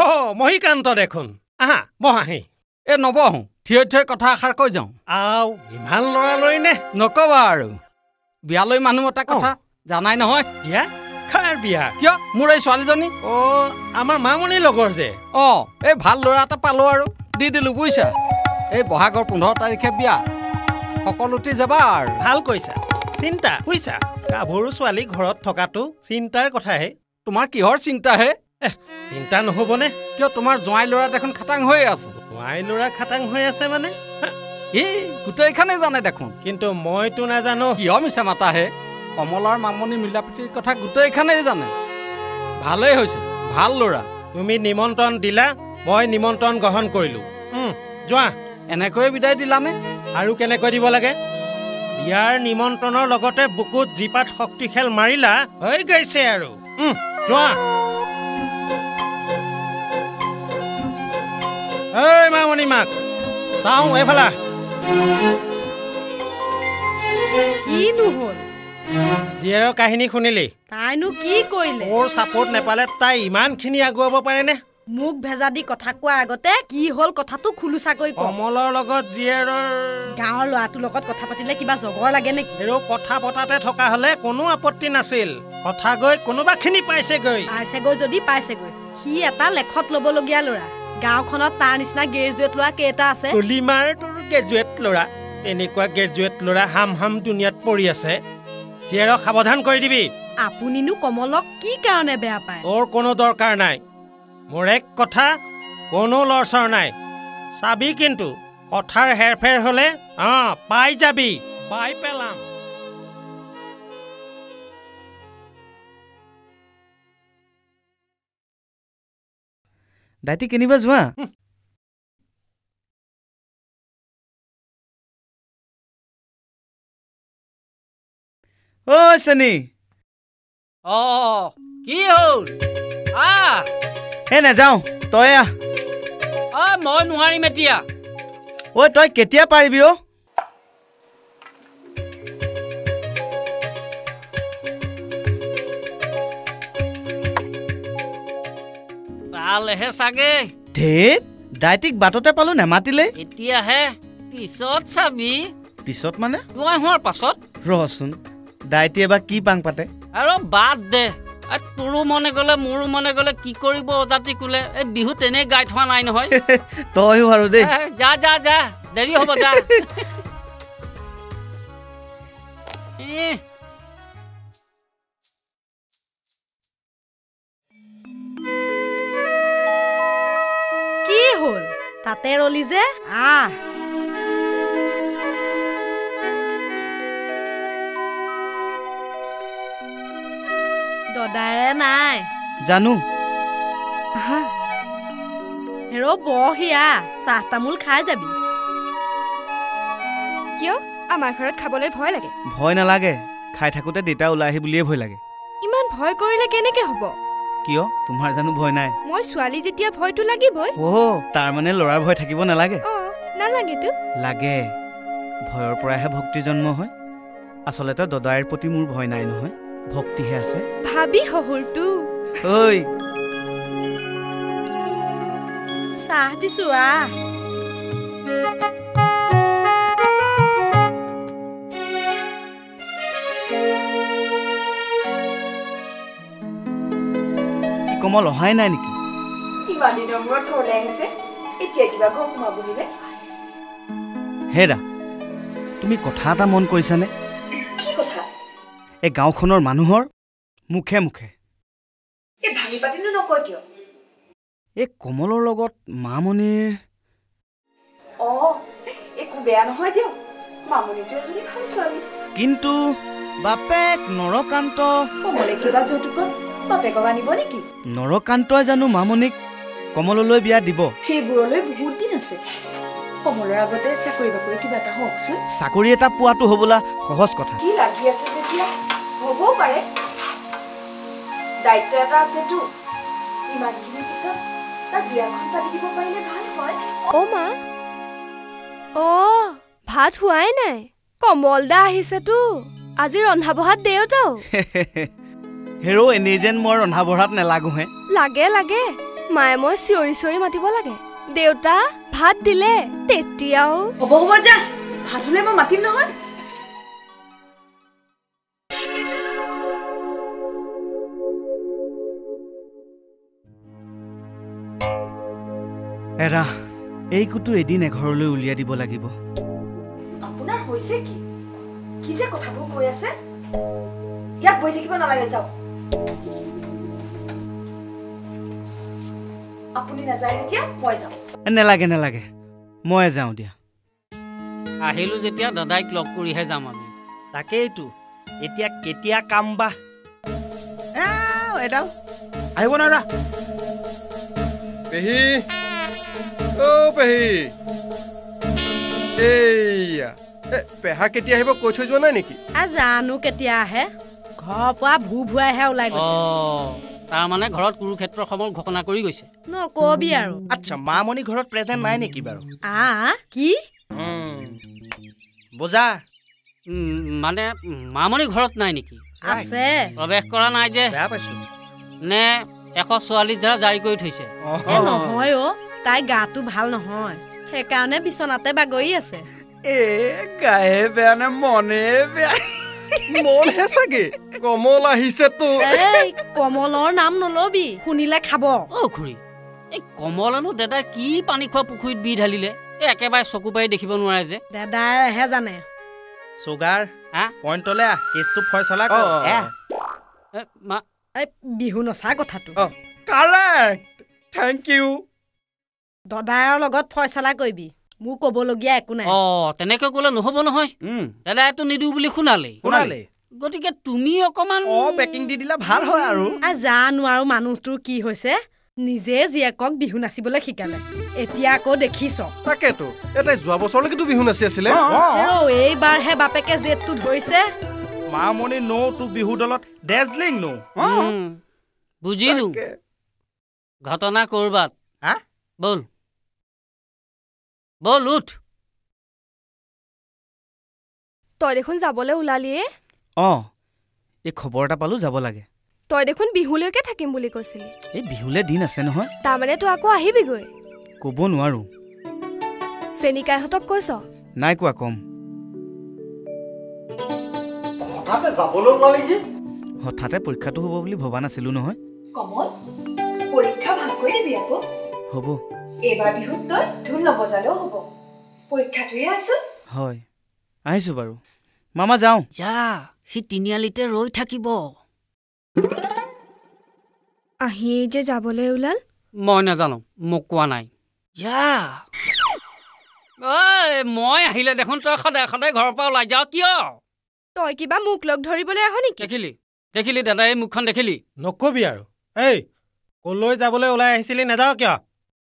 মহিকান্ত দেখোন। আহা বহাহি এই নবহো থিয় থিয় কথা এষাৰ কৈ যাওঁ। আও ইমান লৰালৰি নে? নকবা আৰু। বিয়ালৈ মানুহ এটা কথা জানাই নহয়। বিয়া? কাৰ বিয়া? কিয় মোৰ এই ছোৱালীজনী? অ আমাৰ মামনিৰ লগৰ যে। অঁ এই ভাল ল'ৰা এটা পালোঁ আৰু। দি দিলোঁ বুজিছা এই বহাগৰ পোন্ধৰ তাৰিখে বিয়া। সকলোতে যাবা আৰু। ভাল কৈছা। চিন্তা বুজিছা? গাভৰু ছোৱালী ঘৰত থকাটো চিন্তাৰ কথাহে। তোমাৰ কিহৰ চিন্তা হে? চিন্তা নহ'বনে? কিয় তোমাৰ জোঁৱাই ল'ৰা দেখোন খাটাং হৈয়ে আছে? জোঁৱাই ল'ৰা খাটাং হৈ আছে মানে? ই গোটেইখনে জানে দেখোন। কিন্তু মইতো নাজানো। কিয় মিছা মাতা হে? কমলাৰ মামনি মিলাপ্ৰীতিৰ কথা গোটেইখনেই জানে। ভালেই হৈছে ভাল ল'ৰা। তুমি নিমন্ত্ৰণ দিলা মই নিমন্ত্ৰণ গ্ৰহণ কৰিলোঁ। যোৱা। এনেকৈয়ে বিদায় দিলানে? আৰু কেনেকৈ দিব লাগে? বিয়াৰ নিমন্ত্ৰণৰ লগতে বুকুত জিপাত শক্তি খেল মাৰিলা হৈ গৈছে আৰু। যোৱা। ঐ মামণি মাক চাওঁ এইফালা কিনো হ'ল? জীয়েৰৰ কাহিনী শুনিলি? তাইনো কি কৰিলে? মোৰ ছাপোৰ্ট নেপালে তাই ইমানখিনি আগুৱাব পাৰেনে? মোক ভেজা দি কথা কোৱাৰ আগতে কি হ'ল কথাটো খোলোচাকৈ কম কমলৰ লগত জীয়েৰৰ গাঁৱৰ ল'ৰাটোৰ লগত কথা পাতিলে কিবা জগৰ লাগে নেকি? আৰু কথা পতাতে থকা হ'লে কোনো আপত্তি নাছিল। কথা গৈ কোনোবাখিনি পাইছেগৈ। পাইছেগৈ যদি পাইছেগৈ। সি এটা লেখত ল'বলগীয়া ল'ৰা। গাঁওখনত তাৰ নিচিনা গ্ৰেজুৱেট ল'ৰা কেইটা আছে। তুলিমাৰ তোৰ গ্ৰেজুৱেট ল'ৰা। এনেকুৱা গ্ৰেজুৱেট ল'ৰা হাম হাম দুনিয়াত পৰি আছে। জীয়েৰক সাৱধান কৰি দিবি। আপুনিনো কমলক কি কাৰণে বেয়া পায়? তোৰ কোনো দৰকাৰ নাই। মোৰ এক কথা কোনো লৰচৰ নাই। চাবি কিন্তু কথাৰ হেৰফেৰ হ'লে অঁ পাই যাবি পাই পেলাম। দাইটি কিনিবা যোৱা? ঐ চেনী। অঁ কি হ'ল? আহ! এ নাযাওঁ তই আহ। অ মই নোৱাৰিম এতিয়া। ঐ তই কেতিয়া পাৰিবি অ' পালেহে চাগে। ধেত দাইটিক বাটতে পালো নেমাতিলে। এতিয়াহে পিছত চাবি। পিছত মানে? তোমাৰ হোৱাৰ পাছত। ৰচোন দাইটি এবাৰ কি পাং পাতে? আৰু বাদ দে। তোৰো মনে গ'লে মোৰো মনে গ'লে কি কৰিব অজাতি কোলে? এই বিহু তেনেই গাই থোৱা নাই নহয়। তয়ো আৰু দেই। যা যা যা দেৰি হ'ব যা। কি হ'ল? তাতে ৰলি যে? আহ নাই। জানো। হেৰ বহিয়া চাহ তামোল খাই যাবি। কিয়? আমাৰ ঘৰত খাবলৈ ভয় লাগে। ভয় নালাগে। খাই থাকোঁতে দেউতা ওলাই আহি বুলিয়ে ভয় লাগে। ইমান ভয় কৰিলে কেনেকে হ'ব? কিয়? তোমাৰ জানো ভয় নাই। মই ছোৱালী যেতিয়া ভয়টো লাগিবই। অ' তাৰ মানে ল'ৰাৰ ভয় থাকিব নালাগে। নালাগেতো। লাগে। ভয়ৰ পৰাহে ভক্তি জন্ম হয়। আচলতে দদাইৰ প্ৰতি মোৰ ভয় নাই নহয়। ভক্তিহে আছে? ভাবি শহুৰটো ঐ। চাহ দিছো আহ। কি কমল অহাই নাই নেকি? ইমান দিনৰ মূৰত ঘৰলৈ আহিছে? এতিয়া কিবা ঘৰ সোমাবহিনে হেৰা তুমি কথা এটা মন কৰিছানে? এই গাঁওখনৰ মানুহৰ মুখে মুখে। এই কমলৰ লগত মামণিৰ কিন্তু বাপেক নৰকান্ত। নৰকান্তই জানো মামণিক কমললৈ বিয়া দিব। সেইবোৰলৈ বহুত দিন আছে। কমলৰ আগতে চাকৰি বাকৰি কিবা এটা হওকচোন। চাকৰি এটা পোৱাটো হ'বলা সহজ কথা। কি লাগি আছে যেতিয়া? হ'বও পাৰে। দায়িত্ব এটা আছেতো। ইমানখিনিৰ পিছত তাৰ বিয়াখন পাতি দিব পাৰিলে ভাল হয়। অ' মা। অ' ভাত হোৱাই নাই। কমল দা আহিছেতো। আজি ৰন্ধা বঢ়াত দেউতাও। হেৰ' এনেই যেন মই ৰন্ধা বঢ়াত নেলাগোহে। লাগে লাগে। মায়ে মই চিঞৰি চিঞৰি মাতিব লাগে। দেউতা ভাত দিলে তেতিয়াও। হ'ব হ'ব যা ভাত হ'লে মই মাতিম নহয়। এৰা এই কুটো এদিন এঘৰলৈ উলিয়াই দিব লাগিব। আপোনাৰ হৈছে কি? কি যে কথাবোৰ কৈ আছে? ইয়াত বহি থাকিব নালাগে যাওক। আপুনি নাযায় যেতিয়া মই যাওঁ। নেলাগে নেলাগে। ময়ে যাওঁ দিয়া। আহিলোঁ যেতিয়া দাদাইক লগ কৰিহে যাম আমি। তাকেইতো। এতিয়া কেতিয়া কাম বা? এডাল। আহিব নোৱাৰা পেহী। অ' পেহী। এইয়া। পেহা কেতিয়া আহিব কৈ থৈ যোৱা নাই নেকি? জানো কেতিয়া আহে। ঘৰৰ পৰা ভু ভুৱাইহে ওলাই গৈছে। তাৰমানে ঘৰত কুৰুক্ষেত্ৰ সমৰ ঘোষণা কৰি গৈছে। নকবি আৰু। আচ্ছা মামণি ঘৰত প্ৰেজেণ্ট নাই নেকি বাৰু? আ কি? উম, মানে মামণি ঘৰত নাই নেকি? আছে। প্ৰৱেশ কৰা নাই যে। বেয়া পাইছো। নে এশ চৌৰাল্লিছ ধাৰা জাৰি কৰি থৈছে? এ নহয় অ' তাই গাটো ভাল নহয়। সেইকাৰণে বিচনাতে বাগৰি আছে। এ গায়ে বেয়া নে মনে বেয়া? মনহে চাগে? কমল আহিছেতো এই কমলৰ নাম নলবি শুনিলে খাব। অ' খুৰী এই কমলেনো দাদাই কি পানী খোৱা পুখুৰীত বি ঢালিলে? এই একেবাৰে চকু পাৰি দেখিব নোৱাৰে যে। দাদাইহে জানে। চুগাৰ হা? পইণ্টলৈ আহ কেছটো ফয়চলা এই বিহু নচা কথাটো। কাৰেক্ট। Thank U. দদায়ৰ লগত ফয়চলা কৰিবি। মোৰ ক'বলগীয়া একো নাই। অঁ তেনেকৈ ক'লে নহ'ব নহয়। দাদাইতো নিদিওঁ বুলি শুনালেই শুনালে? গতিকে তুমি অকণমান অ পেকিং দি দিলে ভাল হয় আৰু। আ জানো আৰু মানুহটোৰ কি হৈছে। নিজে জীয়েকক বিহু নাচিবলৈ শিকালে। এতিয়া আকৌ দেখিছ। তাকেতো এটাই যোৱা বছৰলৈকেতো বিহু নাচি আছিলে। এইবাৰহে বাপেকে জেদটো ধৰিছে মামণি নৌ তো বিহু দলত ডেজলিং নৌ? বুজিলো। ঘটনা ক'ৰবাত? হা? ব'ল। ব'ল উঠ তই দেখোন যাবলৈ ওলালিয়ে? অঁ এই খবৰ এটা পালোঁ যাব লাগে। তই দেখোন বিহুলৈকে থাকিম বুলি কৈছিলি। এই বিহুলৈ দিন আছে নহয়। তাৰমানে তই আকৌ আহিবিগৈ। ক'ব নোৱাৰোঁ। চেনিকাইহঁতক কৈছ? নাই কোৱা কম। হঠাতে পৰীক্ষাটো হ'ব বুলি ভবা নাছিলোঁ নহয়। কমল পৰীক্ষা ভাল কৰি দিবি আকৌ। হ'ব। এইবাৰ বিহুত তই ঢোল নবজালেও হ'ব। পৰীক্ষাটোহে আছো। হয় আহিছোঁ বাৰু। মামা যাওঁ। যা সি তিনিআলিতে ৰৈ থাকিব। আহিয়েই যে যাবলৈ ওলাল। মই নাজানো মোক কোৱা নাই। যা। ঐ মই আহিলে দেখোন তই সদায় সদায় ঘৰৰ পৰা ওলাই যাৱ কিয়? তই কিবা মোক লগ ধৰিবলৈ আহ নেকি? দেখিলি দেখিলি দাদা এই মুখখন দেখিলি? নকবি আৰু। এই কলৈ যাবলৈ ওলাই আহিছিলি নাযাৱ কিয়?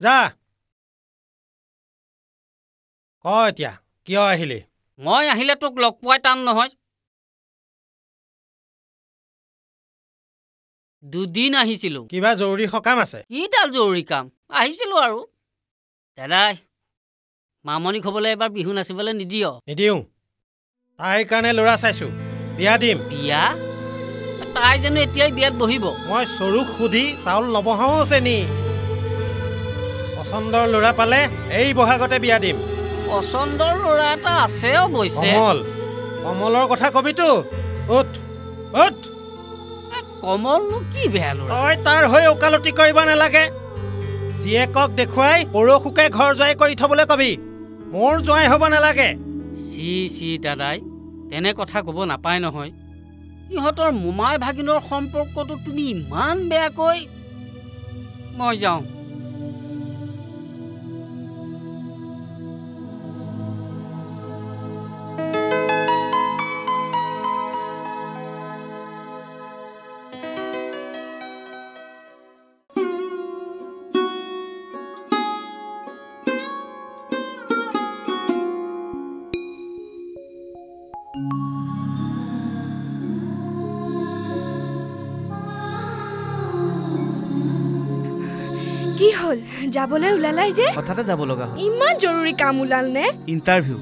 যা। ক এতিয়া কিয় আহিলি? মই আহিলে তোক লগ পোৱাই টান নহয়। দুদিন আহিছিলোঁ। কিবা জৰুৰী সকাম আছে? কিডাল জৰুৰী কাম? আহিছিলোঁ আৰু। দাদাই মামনিক হ'বলৈ এবাৰ বিহু নাচিবলৈ নিদিয়। নিদিওঁ। তাইৰ কাৰণে ল'ৰা চাইছো। বিয়া দিম। বিয়া? তাই জানো এতিয়াই বিয়াত বহিব। মই চৰুক সুধি চাউল নবহাওঁ চেনি পচন্দৰ ল'ৰা পালে এই বহাগতে বিয়া দিম। পচন্দৰ ল'ৰা এটা আছে অৱশ্যে কমল কমলৰ কথা কবিতো উঠ উঠ। কমলনো কি বেয়া ল'ৰা? তই তাৰ হৈ ওকালতি কৰিব নালাগে। জীয়েকক দেখুৱাই পৰশুকে ঘৰ জোৱাই কৰি থবলৈ কবি। মোৰ জোৱাই হ'ব নালাগে। চি চি দাদাই তেনে কথা ক'ব নাপায় নহয়। ইহঁতৰ মোমাই ভাগিনৰ সম্পৰ্কটো তুমি ইমান বেয়াকৈ মই যাওঁ। যাবলৈ ওলালাই যে? হঠাতে যাব লগা হ'ল। ইমান জৰুৰী কাম ওলাল নে? ইণ্টাৰভিউ।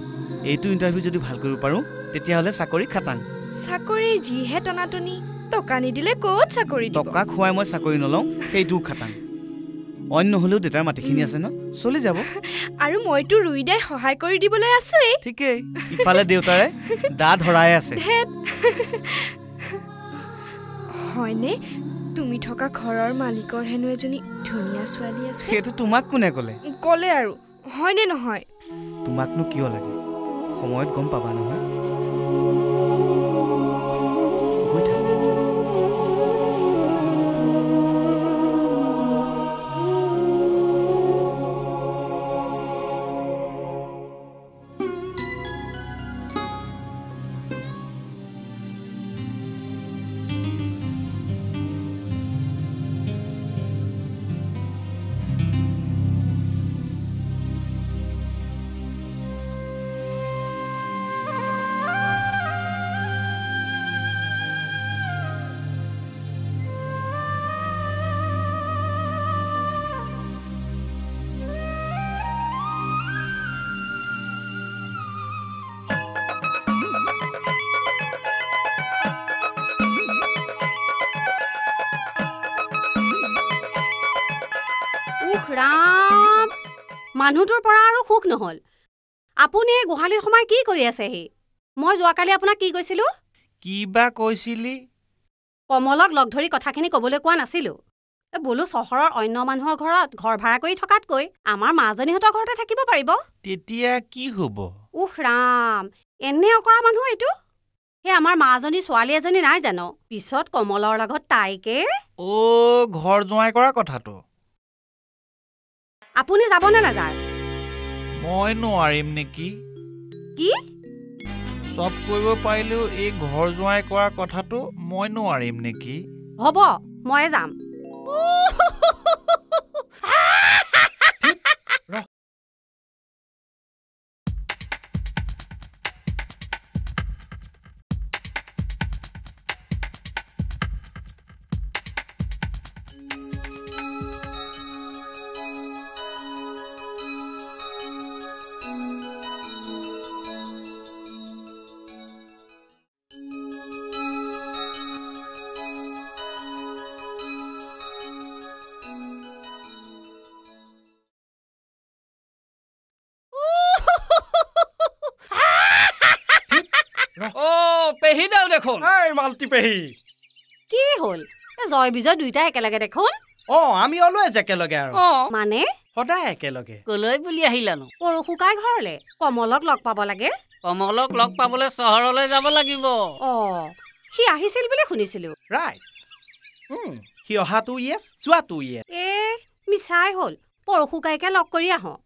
এইটো ইণ্টাৰভিউ যদি ভাল কৰিব পাৰোঁ তেতিয়াহ'লে চাকৰি খাটাং। চাকৰিৰ যিহে টনাটনি টকা নিদিলে ক'ত চাকৰি দিব? টকা খুৱাই মই চাকৰি নলওঁ সেইটোও খাটাং। অন্য হ'লেও দেউতাৰ মাটিখিনি আছে ন? চলি যাব। আৰু মইতো ৰুই দাই সহায় কৰি দিবলৈ আছোৱেই। ঠিকেই। ইফালে দেউতাৰে দা ধৰাই আছে। হয়নে? তুমি থকা ঘৰৰ মালিকৰ হেনো এজনী ধুনীয়া ছোৱালী আছে। সেইটো তোমাক কোনে ক'লে? ক'লে আৰু। হয়নে নহয়? তোমাকনো কিয় লাগে? সময়ত গম পাবা নহয়। মানুহটোৰ পৰা আৰু সুখ নহ'ল। আপুনি এই গোহালিত সোমাই কি কৰি আছেহি? মই যোৱাকালি আপোনাক কি কৈছিলোঁ? কি বা কৈছিলি? কমলক লগ ধৰি কথাখিনি ক'বলৈ কোৱা নাছিলোঁ। বোলো চহৰৰ অন্য মানুহৰ ঘৰত ঘৰ ভাড়া কৰি থকাতকৈ আমাৰ মাজনীহঁতৰ ঘৰতে থাকিব পাৰিব? তেতিয়া কি হ'ব? উহ ৰাম! এনে অকৰা মানুহ এইটো? সেই আমাৰ মাজনী ছোৱালী এজনী নাই জানো? পিছত কমলৰ লগত তাইকে? অ' ঘৰ জোঁৱাই কৰা কথাটো। আপুনি যাবনে নাযায়? মই নোৱাৰিম নেকি? কি? চব কৰিব পাৰিলেও এই ঘৰ জোঁৱাই কৰা কথাটো মই নোৱাৰিম নেকি? হ'ব ময়ে যাম। দেখোন মাল্টি পেহী কি হ'ল? জয় বিজয় দুইটাই একেলগে দেখোন। অ আমি অলৱেজ একেলগে আৰু। অ' মানে? সদায় একেলগে। কলৈ বুলি আহিলানো। পৰশুকাই ঘৰলে কমলক লগ পাব লাগে। কমলক লগ পাবলৈ চহৰলৈ যাব লাগিব। অ সি আহিছিল বুলি শুনিছিলো। ৰাইট সি অহাটো ইয়েছ যোৱাটো ইয়েছ এ মিছাই হ'ল। পৰশুকাইকে লগ কৰি আহোঁ।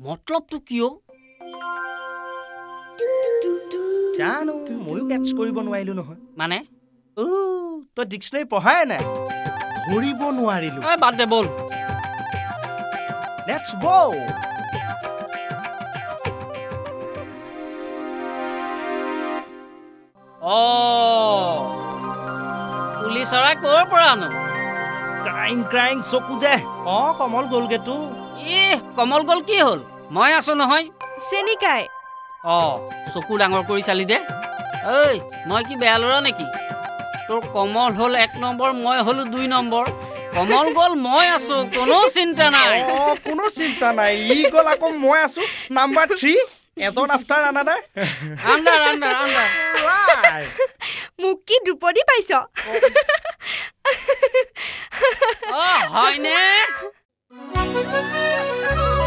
মতলবটো কিয়? জানো ময়ো কেটচ কৰিব নোৱাৰিলো নহয়। মানে? অ তই ডিক্সনেৰী পঢ়াই নাই? ধৰিব নোৱাৰিলো। বাদ দে ব'ল। লেটছ পুলি চৰাই ক'ৰ পৰা আনো? ক্ৰাইং ক্ৰাইং চকু যে। অ কমল গ'লগেতো ইহ কমল গ'ল কি হ'ল? মই আছো নহয়। চেনিকাই। অ' চকু ডাঙৰ কৰি চালি দে। ঐ মই কি বেয়া ল'ৰা নেকি? তোৰ কমল হ'ল এক নম্বৰ মই হ'লো দুই নম্বৰ। কমল গ'ল মই আছো কোনো চিন্তা নাই। অ কোনো চিন্তা নাই। ই গ'ল আকৌ মই আছো। নাম্বাৰ থ্ৰী এজন after another. Under under under মোক কি দুপদি পাইছ? thank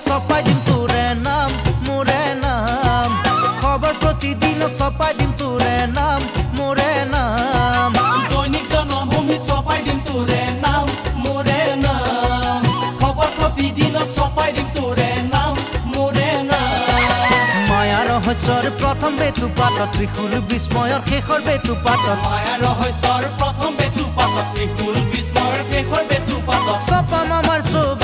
প্ৰতিদিন চপাই দিম তোৰে নাম মোৰে নাম। খবৰ প্ৰতিদিন চপাই দিম তোৰে নাম মোৰে নাম। দৈনিক জনমভূমিত চপাই দিম তোৰে নাম মোৰে নাম। খবৰ প্ৰতিদিনত চপাই দিম তোৰে নাম মোৰে নাম। মায়া ৰহস্যৰ প্ৰথম বেতু পাতত ত্ৰিশুল বিস্ময়ৰ শেষৰ বেতু পাতত। মায়া ৰহস্যৰ প্ৰথম বেতু পাতত ত্ৰিশুল বিস্ময়ৰ শেষৰ বেতু পাতত। চপাম আমাৰ চব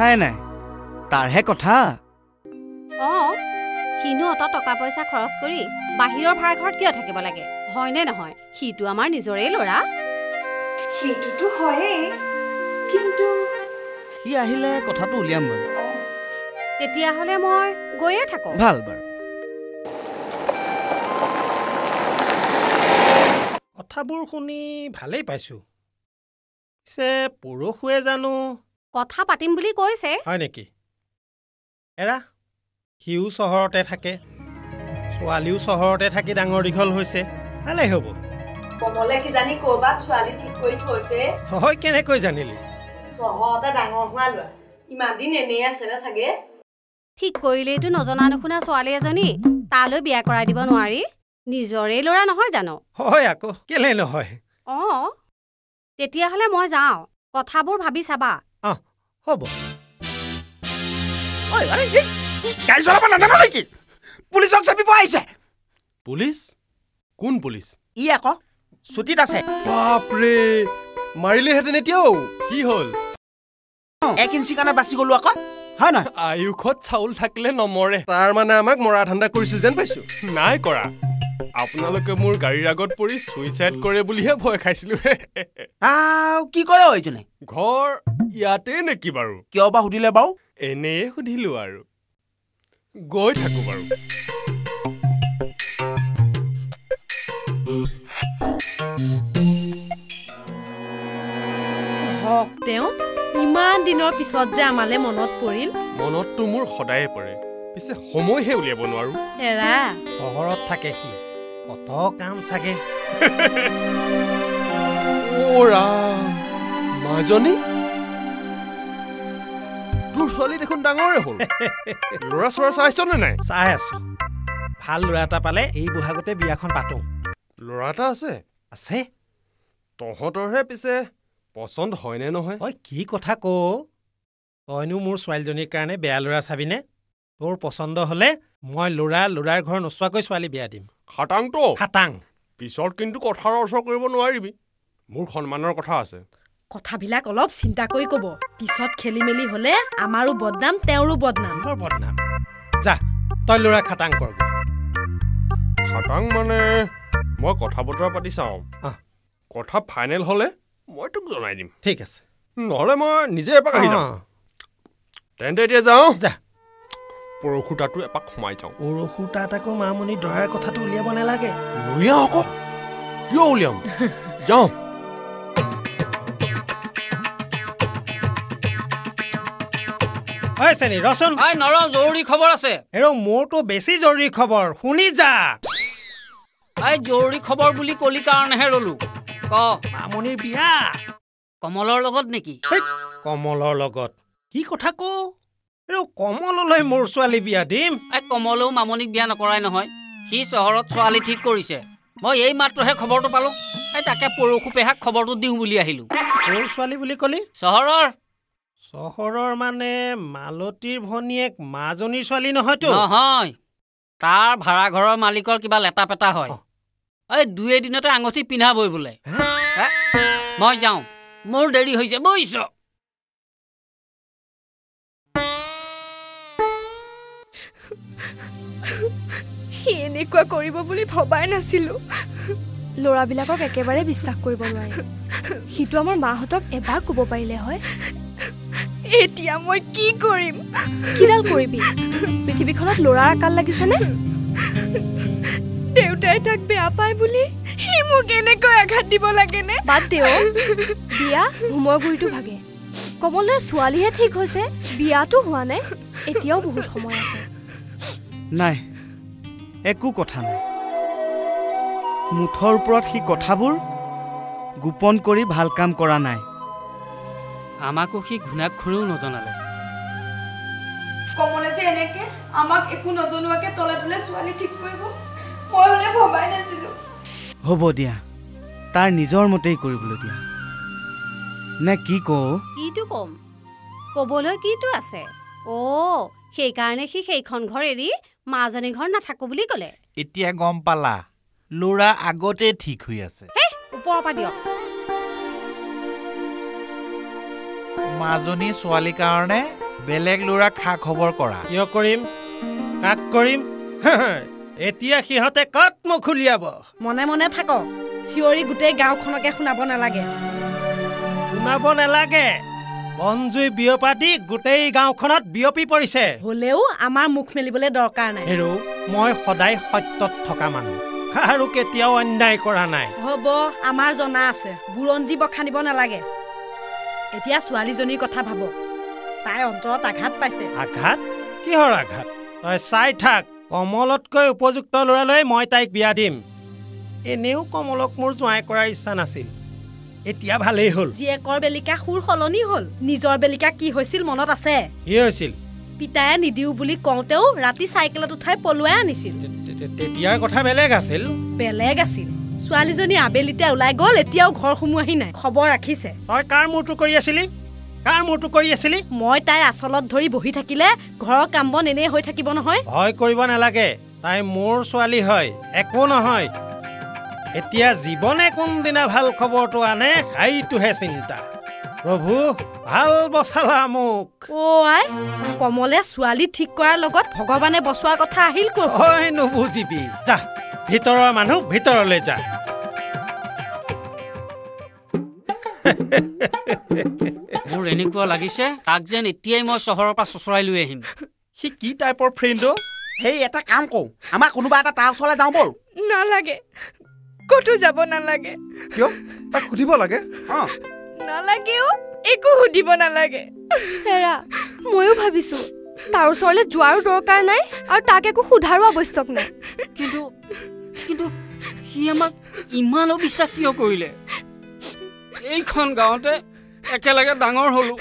কথাই নাই। তাৰহে কথা। অঁ সিনো অত টকা পইচা খৰচ কৰি বাহিৰৰ ভাড়াঘৰত কিয় থাকিব লাগে? হয়নে নহয়? সিটো আমাৰ নিজৰে ল'ৰা। সেইটোতো হয়েই কিন্তু সি আহিলে কথাটো উলিয়াম বাৰু। তেতিয়াহ'লে মই গৈয়ে থাকোঁ। ভাল বাৰু। কথাবোৰ শুনি ভালেই পাইছোঁ। পিছে পৰশুৱে জানো কথা পাতিম বুলি কৈছে। হয় নেকি? এৰা সিও চহৰতে থাকে ছোৱালীও চহৰতে থাকি ডাঙৰ দীঘল হৈছে ভালেই হ'ব। কমলে কিজানি কৰবাত ছোৱালী ঠিক কৰি থৈছে। তই কেনেকৈ জানিলি? চহৰতে ডাঙৰ হোৱা ল'ৰা ইমান দিন এনেই আছেনে চাগে? ঠিক কৰিলেইতো নজনা নুশুনা ছোৱালী এজনী তালৈ বিয়া কৰাই দিব নোৱাৰি। নিজৰে ল'ৰা নহয় জানো? হয় আকৌ কেলে নহয়? অঁ। তেতিয়াহ'লে মই যাওঁ কথাবোৰ ভাবি চাবা। হ'ব। গাড়ী চলাব নাজানো নেকি? পুলিচক চাপিব আহিছে। পুলিচ? কোন পুলিচ? ই আকৌ ছুটীত আছে। বাপৰে মাৰিলেহেঁতেন এতিয়াও। কি হ'ল? এক ইঞ্চি কাৰণে বাচি গলো আকৌ। হয় নহয়? আয়ুষত চাউল থাকিলে নমৰে। তাৰ মানে আমাক মৰা ধান্দা কৰিছিল যেন পাইছো। নাই কৰা। আপোনালোকে মোৰ গাড়ীৰ আগত পৰি চুইচাইড কৰে বুলিহে ভয় খাইছিলো আও কি কয় এইজনে? ঘৰ ইয়াতে নেকি বাৰু? কিয় বা সুধিলে বাৰু এনেয়ে সুধিলো আৰু। গৈ থাকো বাৰু। হওক তেওঁ ইমান দিনৰ পিছত যে আমালে মনত পৰিল। মনততো মোৰ সদায়ে পৰে। পিছে সময়হে উলিয়াব নোৱাৰো। এৰা। চহৰত থাকে সি। কত কাম চাগে। ৰাম মাজনী? তোৰ ছোৱালী দেখোন ডাঙৰে হ'ল। ল'ৰা চৰা চাইছনে নাই? চাই আছো। ভাল ল'ৰা এটা পালে এই বহাগতে বিয়াখন পাতো। ল'ৰা এটা আছে? আছে? তহঁতৰহে পিছে পচন্দ হয়নে নহয়? কি কথা ক? তইনো মোৰ ছোৱালীজনীৰ কাৰণে বেয়া ল'ৰা চাবিনে? তোৰ পচন্দ হ'লে মই ল'ৰা ল'ৰাৰ ঘৰ নোচোৱাকৈ ছোৱালী বিয়া দিম। খাটাংটো? খাটাং। পিছত কিন্তু কথাৰ অৰ্থ কৰিব নোৱাৰিবি। মোৰ সন্মানৰ কথা আছে। কথাবিলাক অলপ চিন্তা কৰি ক'ব। পিছত খেলি মেলি হ'লে আমাৰো বদনাম তেওঁৰো বদনাম। কিহৰ বদনাম। যা তই ল'ৰা খাটাং কৰগৈ খাটাং মানে মই কথা বতৰা পাতি চাওঁ। কথা ফাইনেল হ'লে মই তোক জনাই দিম। ঠিক আছে। নহ'লে মই নিজে এপাক আহি যাম। অঁ, তেন্তে এতিয়া যাওঁ। যা। পৰশুতাটো এপাক সোমাই যাওঁ। পৰশু তাত আকৌ মামনি দৰাৰ কথাটো উলিয়াব নালাগে। নুলিয়াওঁ আকৌ? কিয় উলিয়াম? যাওঁ। হয় চেনি ৰচোন। আই নৰ জৰুৰী খবৰ আছে। হেৰ মোৰতো বেছি জৰুৰী খবৰ। শুনি যা। আই জৰুৰী খবৰ বুলি কলি কাৰণেহে ৰলো। ক। মামনিৰ বিয়া। কমলৰ লগত নেকি? কমলৰ লগত। কি কথা ক? কমললৈ মোৰ ছোৱালী বিয়া দিম। এই কমলেও মামনিক বিয়া নকৰাই নহয় সি চহৰত ছোৱালী ঠিক কৰিছে। মই এই মাত্ৰহে খবৰটো পালোঁ এই তাকে পৰশু পেহাক খবৰটো দিওঁ বুলি আহিলোঁ। তোৰ ছোৱালী বুলি কলি? চহৰৰ? চহৰৰ মানে মালতীৰ ভনীয়েক মাজনীৰ ছোৱালী নহয়তো নহয় তাৰ ভাড়াঘৰৰ মালিকৰ কিবা লেটা পেটা হয় এই দুই এদিনতে আঙুঠি পিন্ধাবই বোলে? মই যাওঁ মোৰ দেৰি হৈছে বুজিছ সি এনেকুৱা কৰিব বুলি ভবাই নাছিলো। ল'ৰাবিলাকক একেবাৰে বিশ্বাস কৰিব নোৱাৰি। সিটো আমাৰ মাহঁতক এবাৰ ক'ব পাৰিলে হয়। এতিয়া মই কি কৰিম? কিডাল কৰিবি পৃথিৱীখনত ল'ৰাৰ আকাল লাগিছেনে? দেউতাই তাক বেয়া পায় বুলি সি মোক এনেকৈ আঘাত দিব লাগেনে? বাদ দে অ'। বিয়া হোমৰ গুৰিটো ভাগে। কমলৰ ছোৱালীহে ঠিক হৈছে বিয়াটো হোৱা নাই। এতিয়াও বহুত সময় আছে। নাই একো কথা নাই। মুঠৰ ওপৰত সি কথাবোৰ গোপন কৰি ভাল কাম কৰা নাই। আমাকো সি ঘূণাক্ষৰেও নজনালে। কমলে যে এনেকে আমাক একো নজনোৱাকে তলে তলে ছোৱালী ঠিক কৰিব মই হলে ভবাই নাছিলো। হ'ব দিয়া তাৰ নিজৰ মতেই কৰিবলৈ দিয়া। নে কি কওঁ? কিটো ক'ম ক'বলৈ কিটো আছে। অ' সেইকাৰণে সি সেইখন ঘৰ এৰি মাজনী ঘৰ নাথাকো বুলি ক'লে। এতিয়া গম পালা ল'ৰা আগতে ঠিক হৈ আছে। ওপৰৰ পৰা দিয়ক। মাজনী ছোৱালীৰ কাৰণে বেলেগ ল'ৰাক খা খবৰ কৰা। কিয় কৰিম? কাক কৰিম? এতিয়া সিহঁতে কত মুখ উলিয়াব? মনে মনে থাকক চিঞৰি গোটেই গাঁওখনকে শুনাব নালাগে। শুনাব নালাগে। বনজুই বিয়পা দি গোটেই গাঁওখনত বিয়পি পৰিছে। হ'লেও আমাৰ মুখ মেলিবলৈ দৰকাৰ নাই। হেৰৌ মই সদায় সত্যত থকা মানুহ। আৰু কেতিয়াও অন্যায় কৰা নাই। হ'ব আমাৰ জনা আছে। বুৰঞ্জী বখানিব নালাগে। এতিয়া ছোৱালীজনীৰ কথা ভাবক তাই অন্তৰত আঘাত পাইছে। আঘাত? কিহৰ আঘাত? তই চাই থাক। কমলতকৈ উপযুক্ত ল'ৰালৈ মই তাইক বিয়া দিম। এনেও কমলক মোৰ জোঁৱাই কৰাৰ ইচ্ছা নাছিল। এতিয়া ভালেই হ'ল। জীয়েকৰ বেলিকা সুৰ সলনি হ'ল নিজৰ বেলিকা কি হৈছিল মনত আছে? কি হৈছিল? পিতায়ে নিদিওঁ বুলি কওঁতেও ৰাতি চাইকেলত উঠাই পলুৱাই আনিছিল। তেতিয়াৰ কথা বেলেগ আছিল। বেলেগ আছিল। ছোৱালীজনী আবেলিতে ওলাই গ'ল এতিয়াও ঘৰ সোমোৱাহি নাই। খবৰ ৰাখিছে। তই কাৰ মূৰটো কৰি আছিলি? কাৰ মূৰটো কৰি আছিলি? মই তাইৰ আচলত ধৰি বহি থাকিলে ঘৰৰ কাম বন এনেই হৈ থাকিব নহয়। ভয় কৰিব নালাগে। তাই মোৰ ছোৱালী হয় একো নহয়। এতিয়া জীৱনে কোনদিনা ভাল খবৰটো আনে সেইটোহে চিন্তা। প্ৰভু ভাল বচালা মোক। অ' আই কমলে ছোৱালী ঠিক কৰাৰ লগত ভগৱানে বচোৱাৰ কথা আহিল ক'ৰ? ঐ নুবুজিবি। যা ভিতৰৰ মানুহ ভিতৰলৈ যা। মোৰ এনেকুৱা লাগিছে তাক যেন এতিয়াই মই চহৰৰ পৰা চচৰাই লৈ আহিম। সি কি টাইপৰ ফ্ৰেণ্ড অ' সেই এটা কাম কৰোঁ আমাৰ কোনোবা এটা তাৰ ওচৰলৈ যাওঁ ব'ল। নালাগে। ক'তো যাব নালাগে। কিয়? তাক সুধিব লাগে? নালাগেও একো সুধিব নালাগে। হেৰা ময়ো ভাবিছো তাৰ ওচৰলৈ যোৱাৰো দৰকাৰ নাই আৰু তাক একো সোধাৰো আৱশ্যক নাই। কিন্তু কিন্তু সি আমাক ইমান অবিশ্বাস কিয় কৰিলে? এইখন গাঁৱতে একেলগে ডাঙৰ হ'লো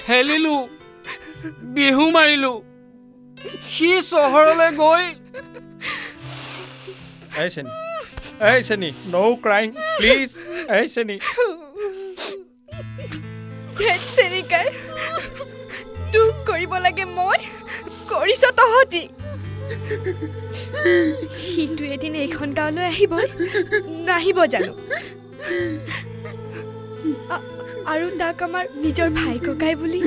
খেলিলো বিহু মাৰিলো সি চহৰলৈ গৈ এই চেনি এই চেনি ন' ক্ৰাইং প্লিজ এই চেনি ধেত চেনিকাই দুখ কৰিব লাগে মই কৰিছ তহঁতি সিটো এদিন এইখন গাঁৱলৈ আহিব নাহিব জানো আ- আৰু তাক আমাৰ নিজৰ ভাই ককাই বুলি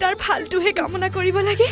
তাৰ ভালটোহে কামনা কৰিব লাগে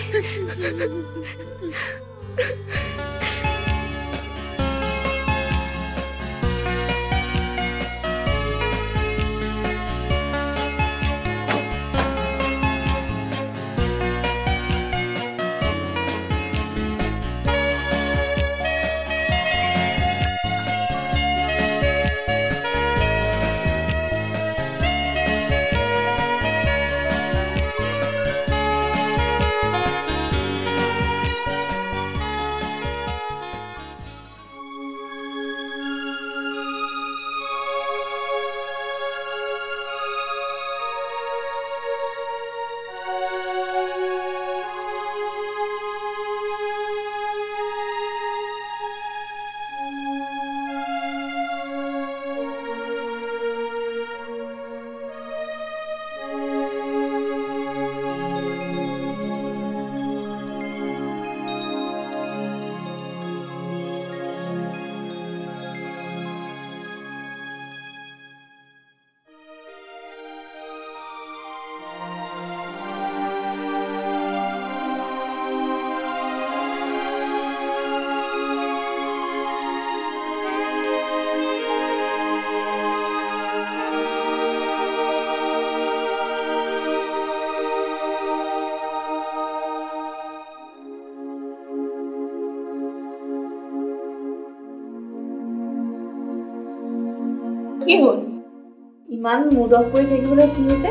ইমান মুড অফ কৰি থাকিবলৈ কি হৈছে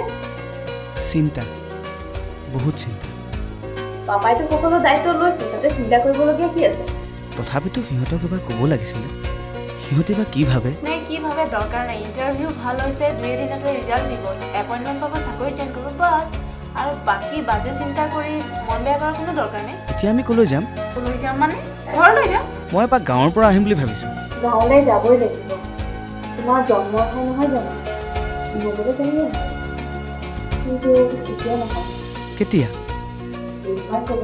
চিন্তা বহুত চিন্তা। পাপাইতো সকলো দায়িত্ব লৈছে তাতে চিন্তা কৰিবলগীয়া কি আছে? তথাপিতো সিহঁতক এবাৰ ক'ব লাগিছিলে। সিহঁতে বা কি ভাবে? নাই কি ভাবে দৰকাৰ নাই। ইণ্টাৰভিউ ভাল হৈছে দুই এদিনতে ৰিজাল্ট দিব। এপইণ্টমেণ্ট পাব চাকৰি জইন কৰিব বাছ। আৰু বাকী বাজে চিন্তা কৰি মন বেয়া কৰাৰ কোনো দৰকাৰ নাই? এতিয়া আমি ক'লৈ যাম? লৈ যাম মানে? ঘৰলৈ যাম। মই এপাক গাঁৱৰ পৰা আহিম বুলি ভাবিছোঁ। গাঁৱলৈ যাবই লাগিব। তোমাৰ জন্মৰ ঠাই নহয় জানো? কেতিয়া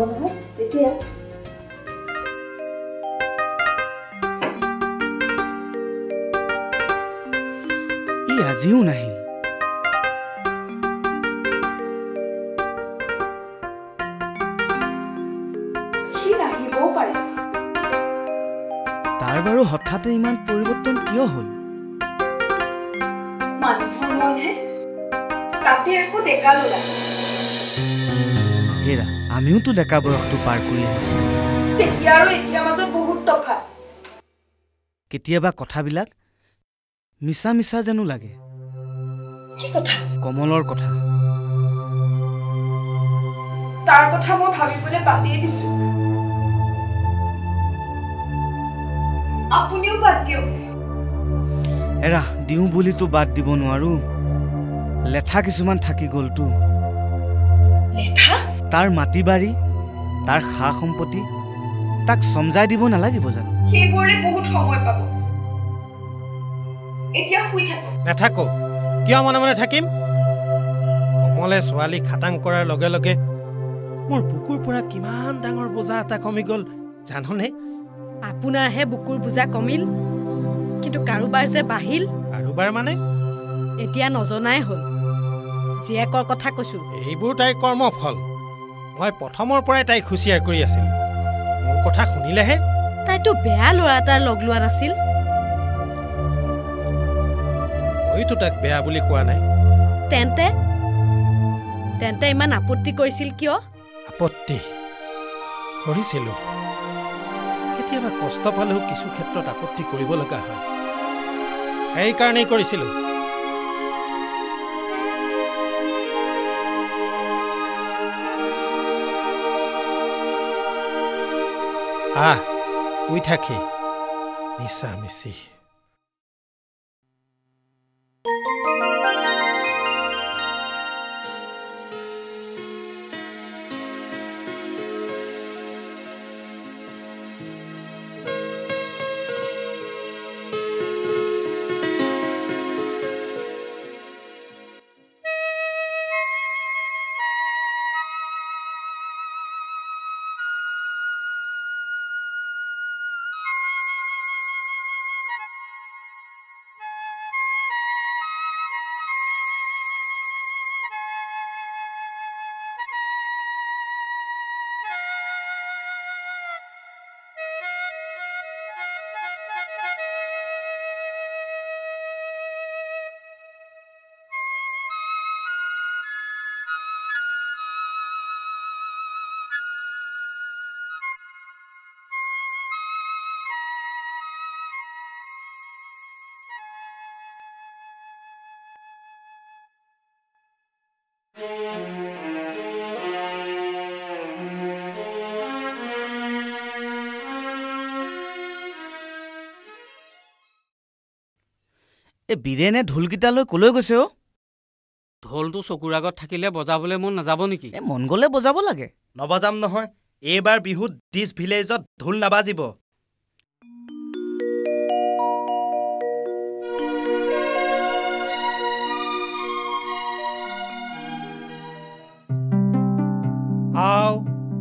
নহয় তেতিয়া ই ডেকা ল'ৰা হেৰা আমিওতো ডেকা বয়সটো পাৰ কৰি আহিছোঁ। তেতিয়া আৰু এতিয়া মাজত বহুত তফাত। কেতিয়াবা কথাবিলাক মিছা মিছা যেনো লাগে। কি কথা? কমলৰ কথা। তাৰ কথা মই ভাবিবলৈ বাদেই দিছো। আপুনিও বাদ দিয়ক। এৰা দিওঁ বুলিতো বাদ দিব নোৱাৰো। লেঠা কিছুমান থাকি গ'লতো লেঠা? তাৰ মাটি বাৰী তাৰ সা সম্পত্তি তাক চমজাই দিব নালাগিব জানো? সেইবোৰলৈ বহুত সময় পাব। এতিয়া শুই থাকক নাথাকো। কিয় মনে মনে থাকিম? কমলে ছোৱালী খাটাং কৰাৰ লগে লগে মোৰ বুকুৰ পৰা কিমান ডাঙৰ বোজা এটা কমি গ'ল জাননে? আপোনাৰহে বুকুৰ বোজা কমিল কিন্তু কাৰোবাৰ যে বাঢ়িল। কাৰোবাৰ মানে? এতিয়া নজনাই হ'ল। জীয়েকৰ কথা কৈছো। এইবোৰ তাইৰ কৰ্মফল। মই প্ৰথমৰ পৰাই তাইক হুঁচিয়াৰ কৰি আছিলোঁ। মোৰ কথা শুনিলেহে তাইতো বেয়া ল'ৰা এটাৰ লগ লোৱা নাছিল। মইতো তাক বেয়া বুলি কোৱা নাই। তেন্তে তেন্তে ইমান আপত্তি কৰিছিল কিয়? আপত্তি কৰিছিলোঁ। কেতিয়াবা কষ্ট পালেও কিছু ক্ষেত্ৰত আপত্তি কৰিব লগা হয়। সেইকাৰণেই কৰিছিলোঁ। আহ শুই থাকি এই বীৰেনে ঢোলকেইটালৈ কলৈ গৈছে অ' ঢোলটো চকুৰ আগত থাকিলে বজাবলৈ মন নাযাব নেকি? এ মন গ'লে বজাব লাগে। নবজাম নহয় এইবাৰ বিহুত ডিছ ভিলেজত ঢোল নাবাজিব। আও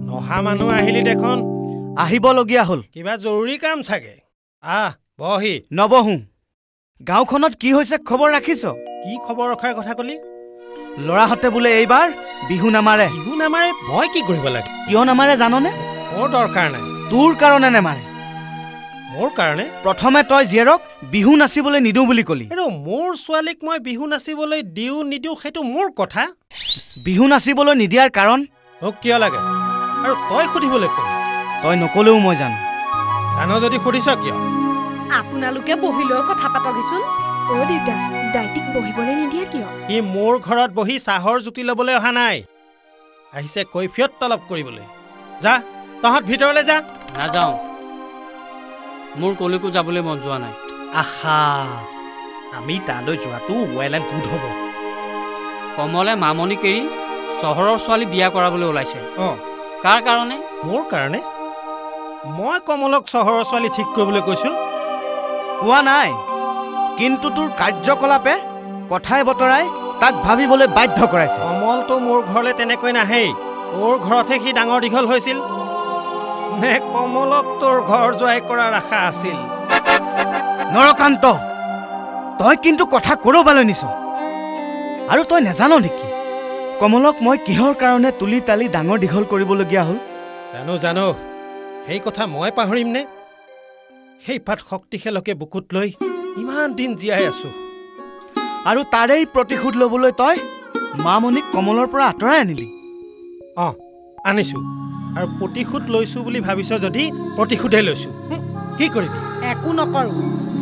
নহা মানুহ আহিলি দেখোন। আহিবলগীয়া হ'ল। কিবা জৰুৰী কাম চাগে। আহ বহি। নবহো। গাঁওখনত কি হৈছে খবৰ ৰাখিছ? কি খবৰ ৰখাৰ কথা কলি? ল'ৰাহঁতে বোলে এইবাৰ বিহু নামাৰে। বিহু নামাৰে? মই কি কৰিব লাগে? কিয় নামাৰে জাননে? মোৰ দৰকাৰ নাই। তোৰ কাৰণে নেমাৰে। মোৰ কাৰণে? প্ৰথমে তই জীয়েৰক বিহু নাচিবলৈ নিদিওঁ বুলি কলি। আৰু মোৰ ছোৱালীক মই বিহু নাচিবলৈ দিওঁ নিদিওঁ সেইটো মোৰ কথা। বিহু নাচিবলৈ নিদিয়াৰ কাৰণ? মোক কিয় লাগে? আৰু তই সুধিবলৈ ক? তই নকলেও মই জানো। জানো যদি সুধিছ কিয়? আপোনালোকে বহি লৈ কথা পাতকহিচোন অ' দেউতা দাইটিক বহিবলৈ নিদিয়ে কিয়? সি মোৰ ঘৰত বহি চাহৰ জুতি ল'বলৈ অহা নাই। আহিছে কৈফিয়ত তলব কৰিবলৈ। যা তহঁত ভিতৰলৈ যা। নাযাওঁ। মোৰ কলৈকো যাবলৈ মন যোৱা নাই। আহা আমি তালৈ যোৱাটো ৱেল এণ্ড গুড হ'ব। কমলে মামনি কেৰি চহৰৰ ছোৱালী বিয়া কৰাবলৈ ওলাইছে। অঁ। কাৰ কাৰণে? মোৰ কাৰণে? মই কমলক চহৰৰ ছোৱালী ঠিক কৰিবলৈ কৈছোঁ। কোৱা নাই। কিন্তু তোৰ কাৰ্যকলাপে কথাই বতৰাই তাক ভাবিবলৈ বাধ্য কৰাইছে। কমলটো মোৰ ঘৰলৈ তেনেকৈ নাহেই। তোৰ ঘৰতহে সি ডাঙৰ দীঘল হৈছিল। নে কমলক তোৰ ঘৰ জোৱাই কৰাৰ আশা আছিল? নৰকান্ত তই কিন্তু কথা কৰবালৈ নিছ। আৰু তই নেজান নেকি? কমলক মই কিহৰ কাৰণে তুলি তালি ডাঙৰ দীঘল কৰিবলগীয়া হ'ল? জানো জানো। সেই কথা মই পাহৰিমনে? সেই পাত শক্তিশালকে বুকুত লৈ ইমান দিন জীয়াই আছো। আৰু তাৰেই প্ৰতিশোধ ল'বলৈ তই মামণিক কমলৰ পৰা আঁতৰাই আনিলি। অঁ আনিছো। আৰু প্ৰতিশোধ লৈছো বুলি ভাবিছ যদি প্ৰতিশোধে লৈছো। কি কৰিবি? একো নকৰো।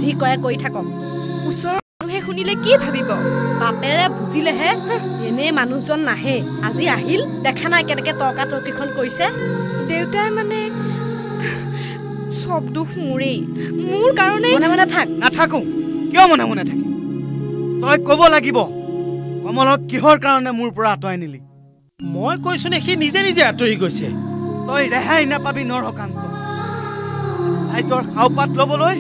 যি কৰে কৰি থাকক। ওচৰৰ মানুহে শুনিলে কি ভাবিব? বাপেৰে বুজিলেহে এনেই মানুহজন নাহে। আজি আহিল দেখা নাই কেনেকে তৰ্কা তৰ্কিখন কৰিছে। দেউতাই মানে চব দুখ মোৰেই মোৰ কাৰণে মনে মনে থাক নাথাকো। কিয় মনে মনে থাকি? তই ক'ব লাগিব কমলক কিহৰ কাৰণে মোৰ পৰা আঁতৰাই নিলি? মই কৈছো নে সি নিজে নিজে আঁতৰি গৈছে? তই ৰেহাই নাপাবি নৰকান্ত। ৰাইজৰ সাওপাত ল'বলৈ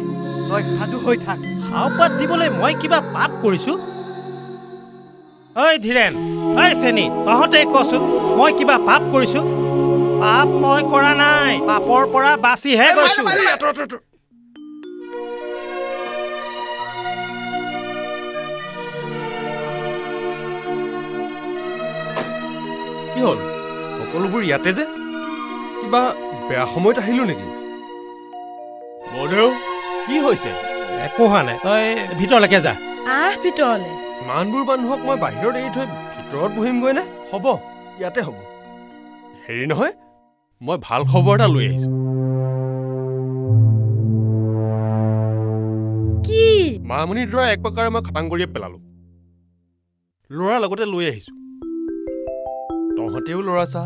তই সাজু হৈ থাক। সাওপাত দিবলৈ মই কিবা পাপ কৰিছো? ঐ ধীৰেণ ঐ চেনী তহঁতে কচোন মই কিবা পাপ কৰিছো? পাপ মই কৰা নাই পাপৰ পৰা বাচিহে গৈছো। কি হ'ল? সকলোবোৰ ইয়াতে যে? কিবা বেয়া সময়ত আহিলো নেকি? কি হৈছে? একো হোৱা নাই। তই ভিতৰলৈকে যা। আহ ভিতৰলৈ। ইমানবোৰ মানুহক মই বাহিৰত এৰি থৈ ভিতৰত বহিমগৈ নে? হ'ব ইয়াতে হ'ব। হেৰি নহয় মই ভাল খবৰ এটা লৈ আহিছো। কি? মামনিৰ দৰে এক প্ৰকাৰে মই খাটাং কৰিয়ে পেলালো। ল'ৰাৰ লগতে লৈ আহিছো। তহঁতেও ল'ৰা চা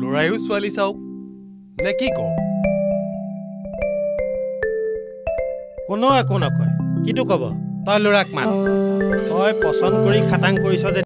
ল'ৰায়ো ছোৱালী চাওক নে কি কওঁ কোনো একো নকয় কিটো ক'ব? তই ল'ৰাক মাত। তই পচন্দ কৰি খাটাং কৰিছ যে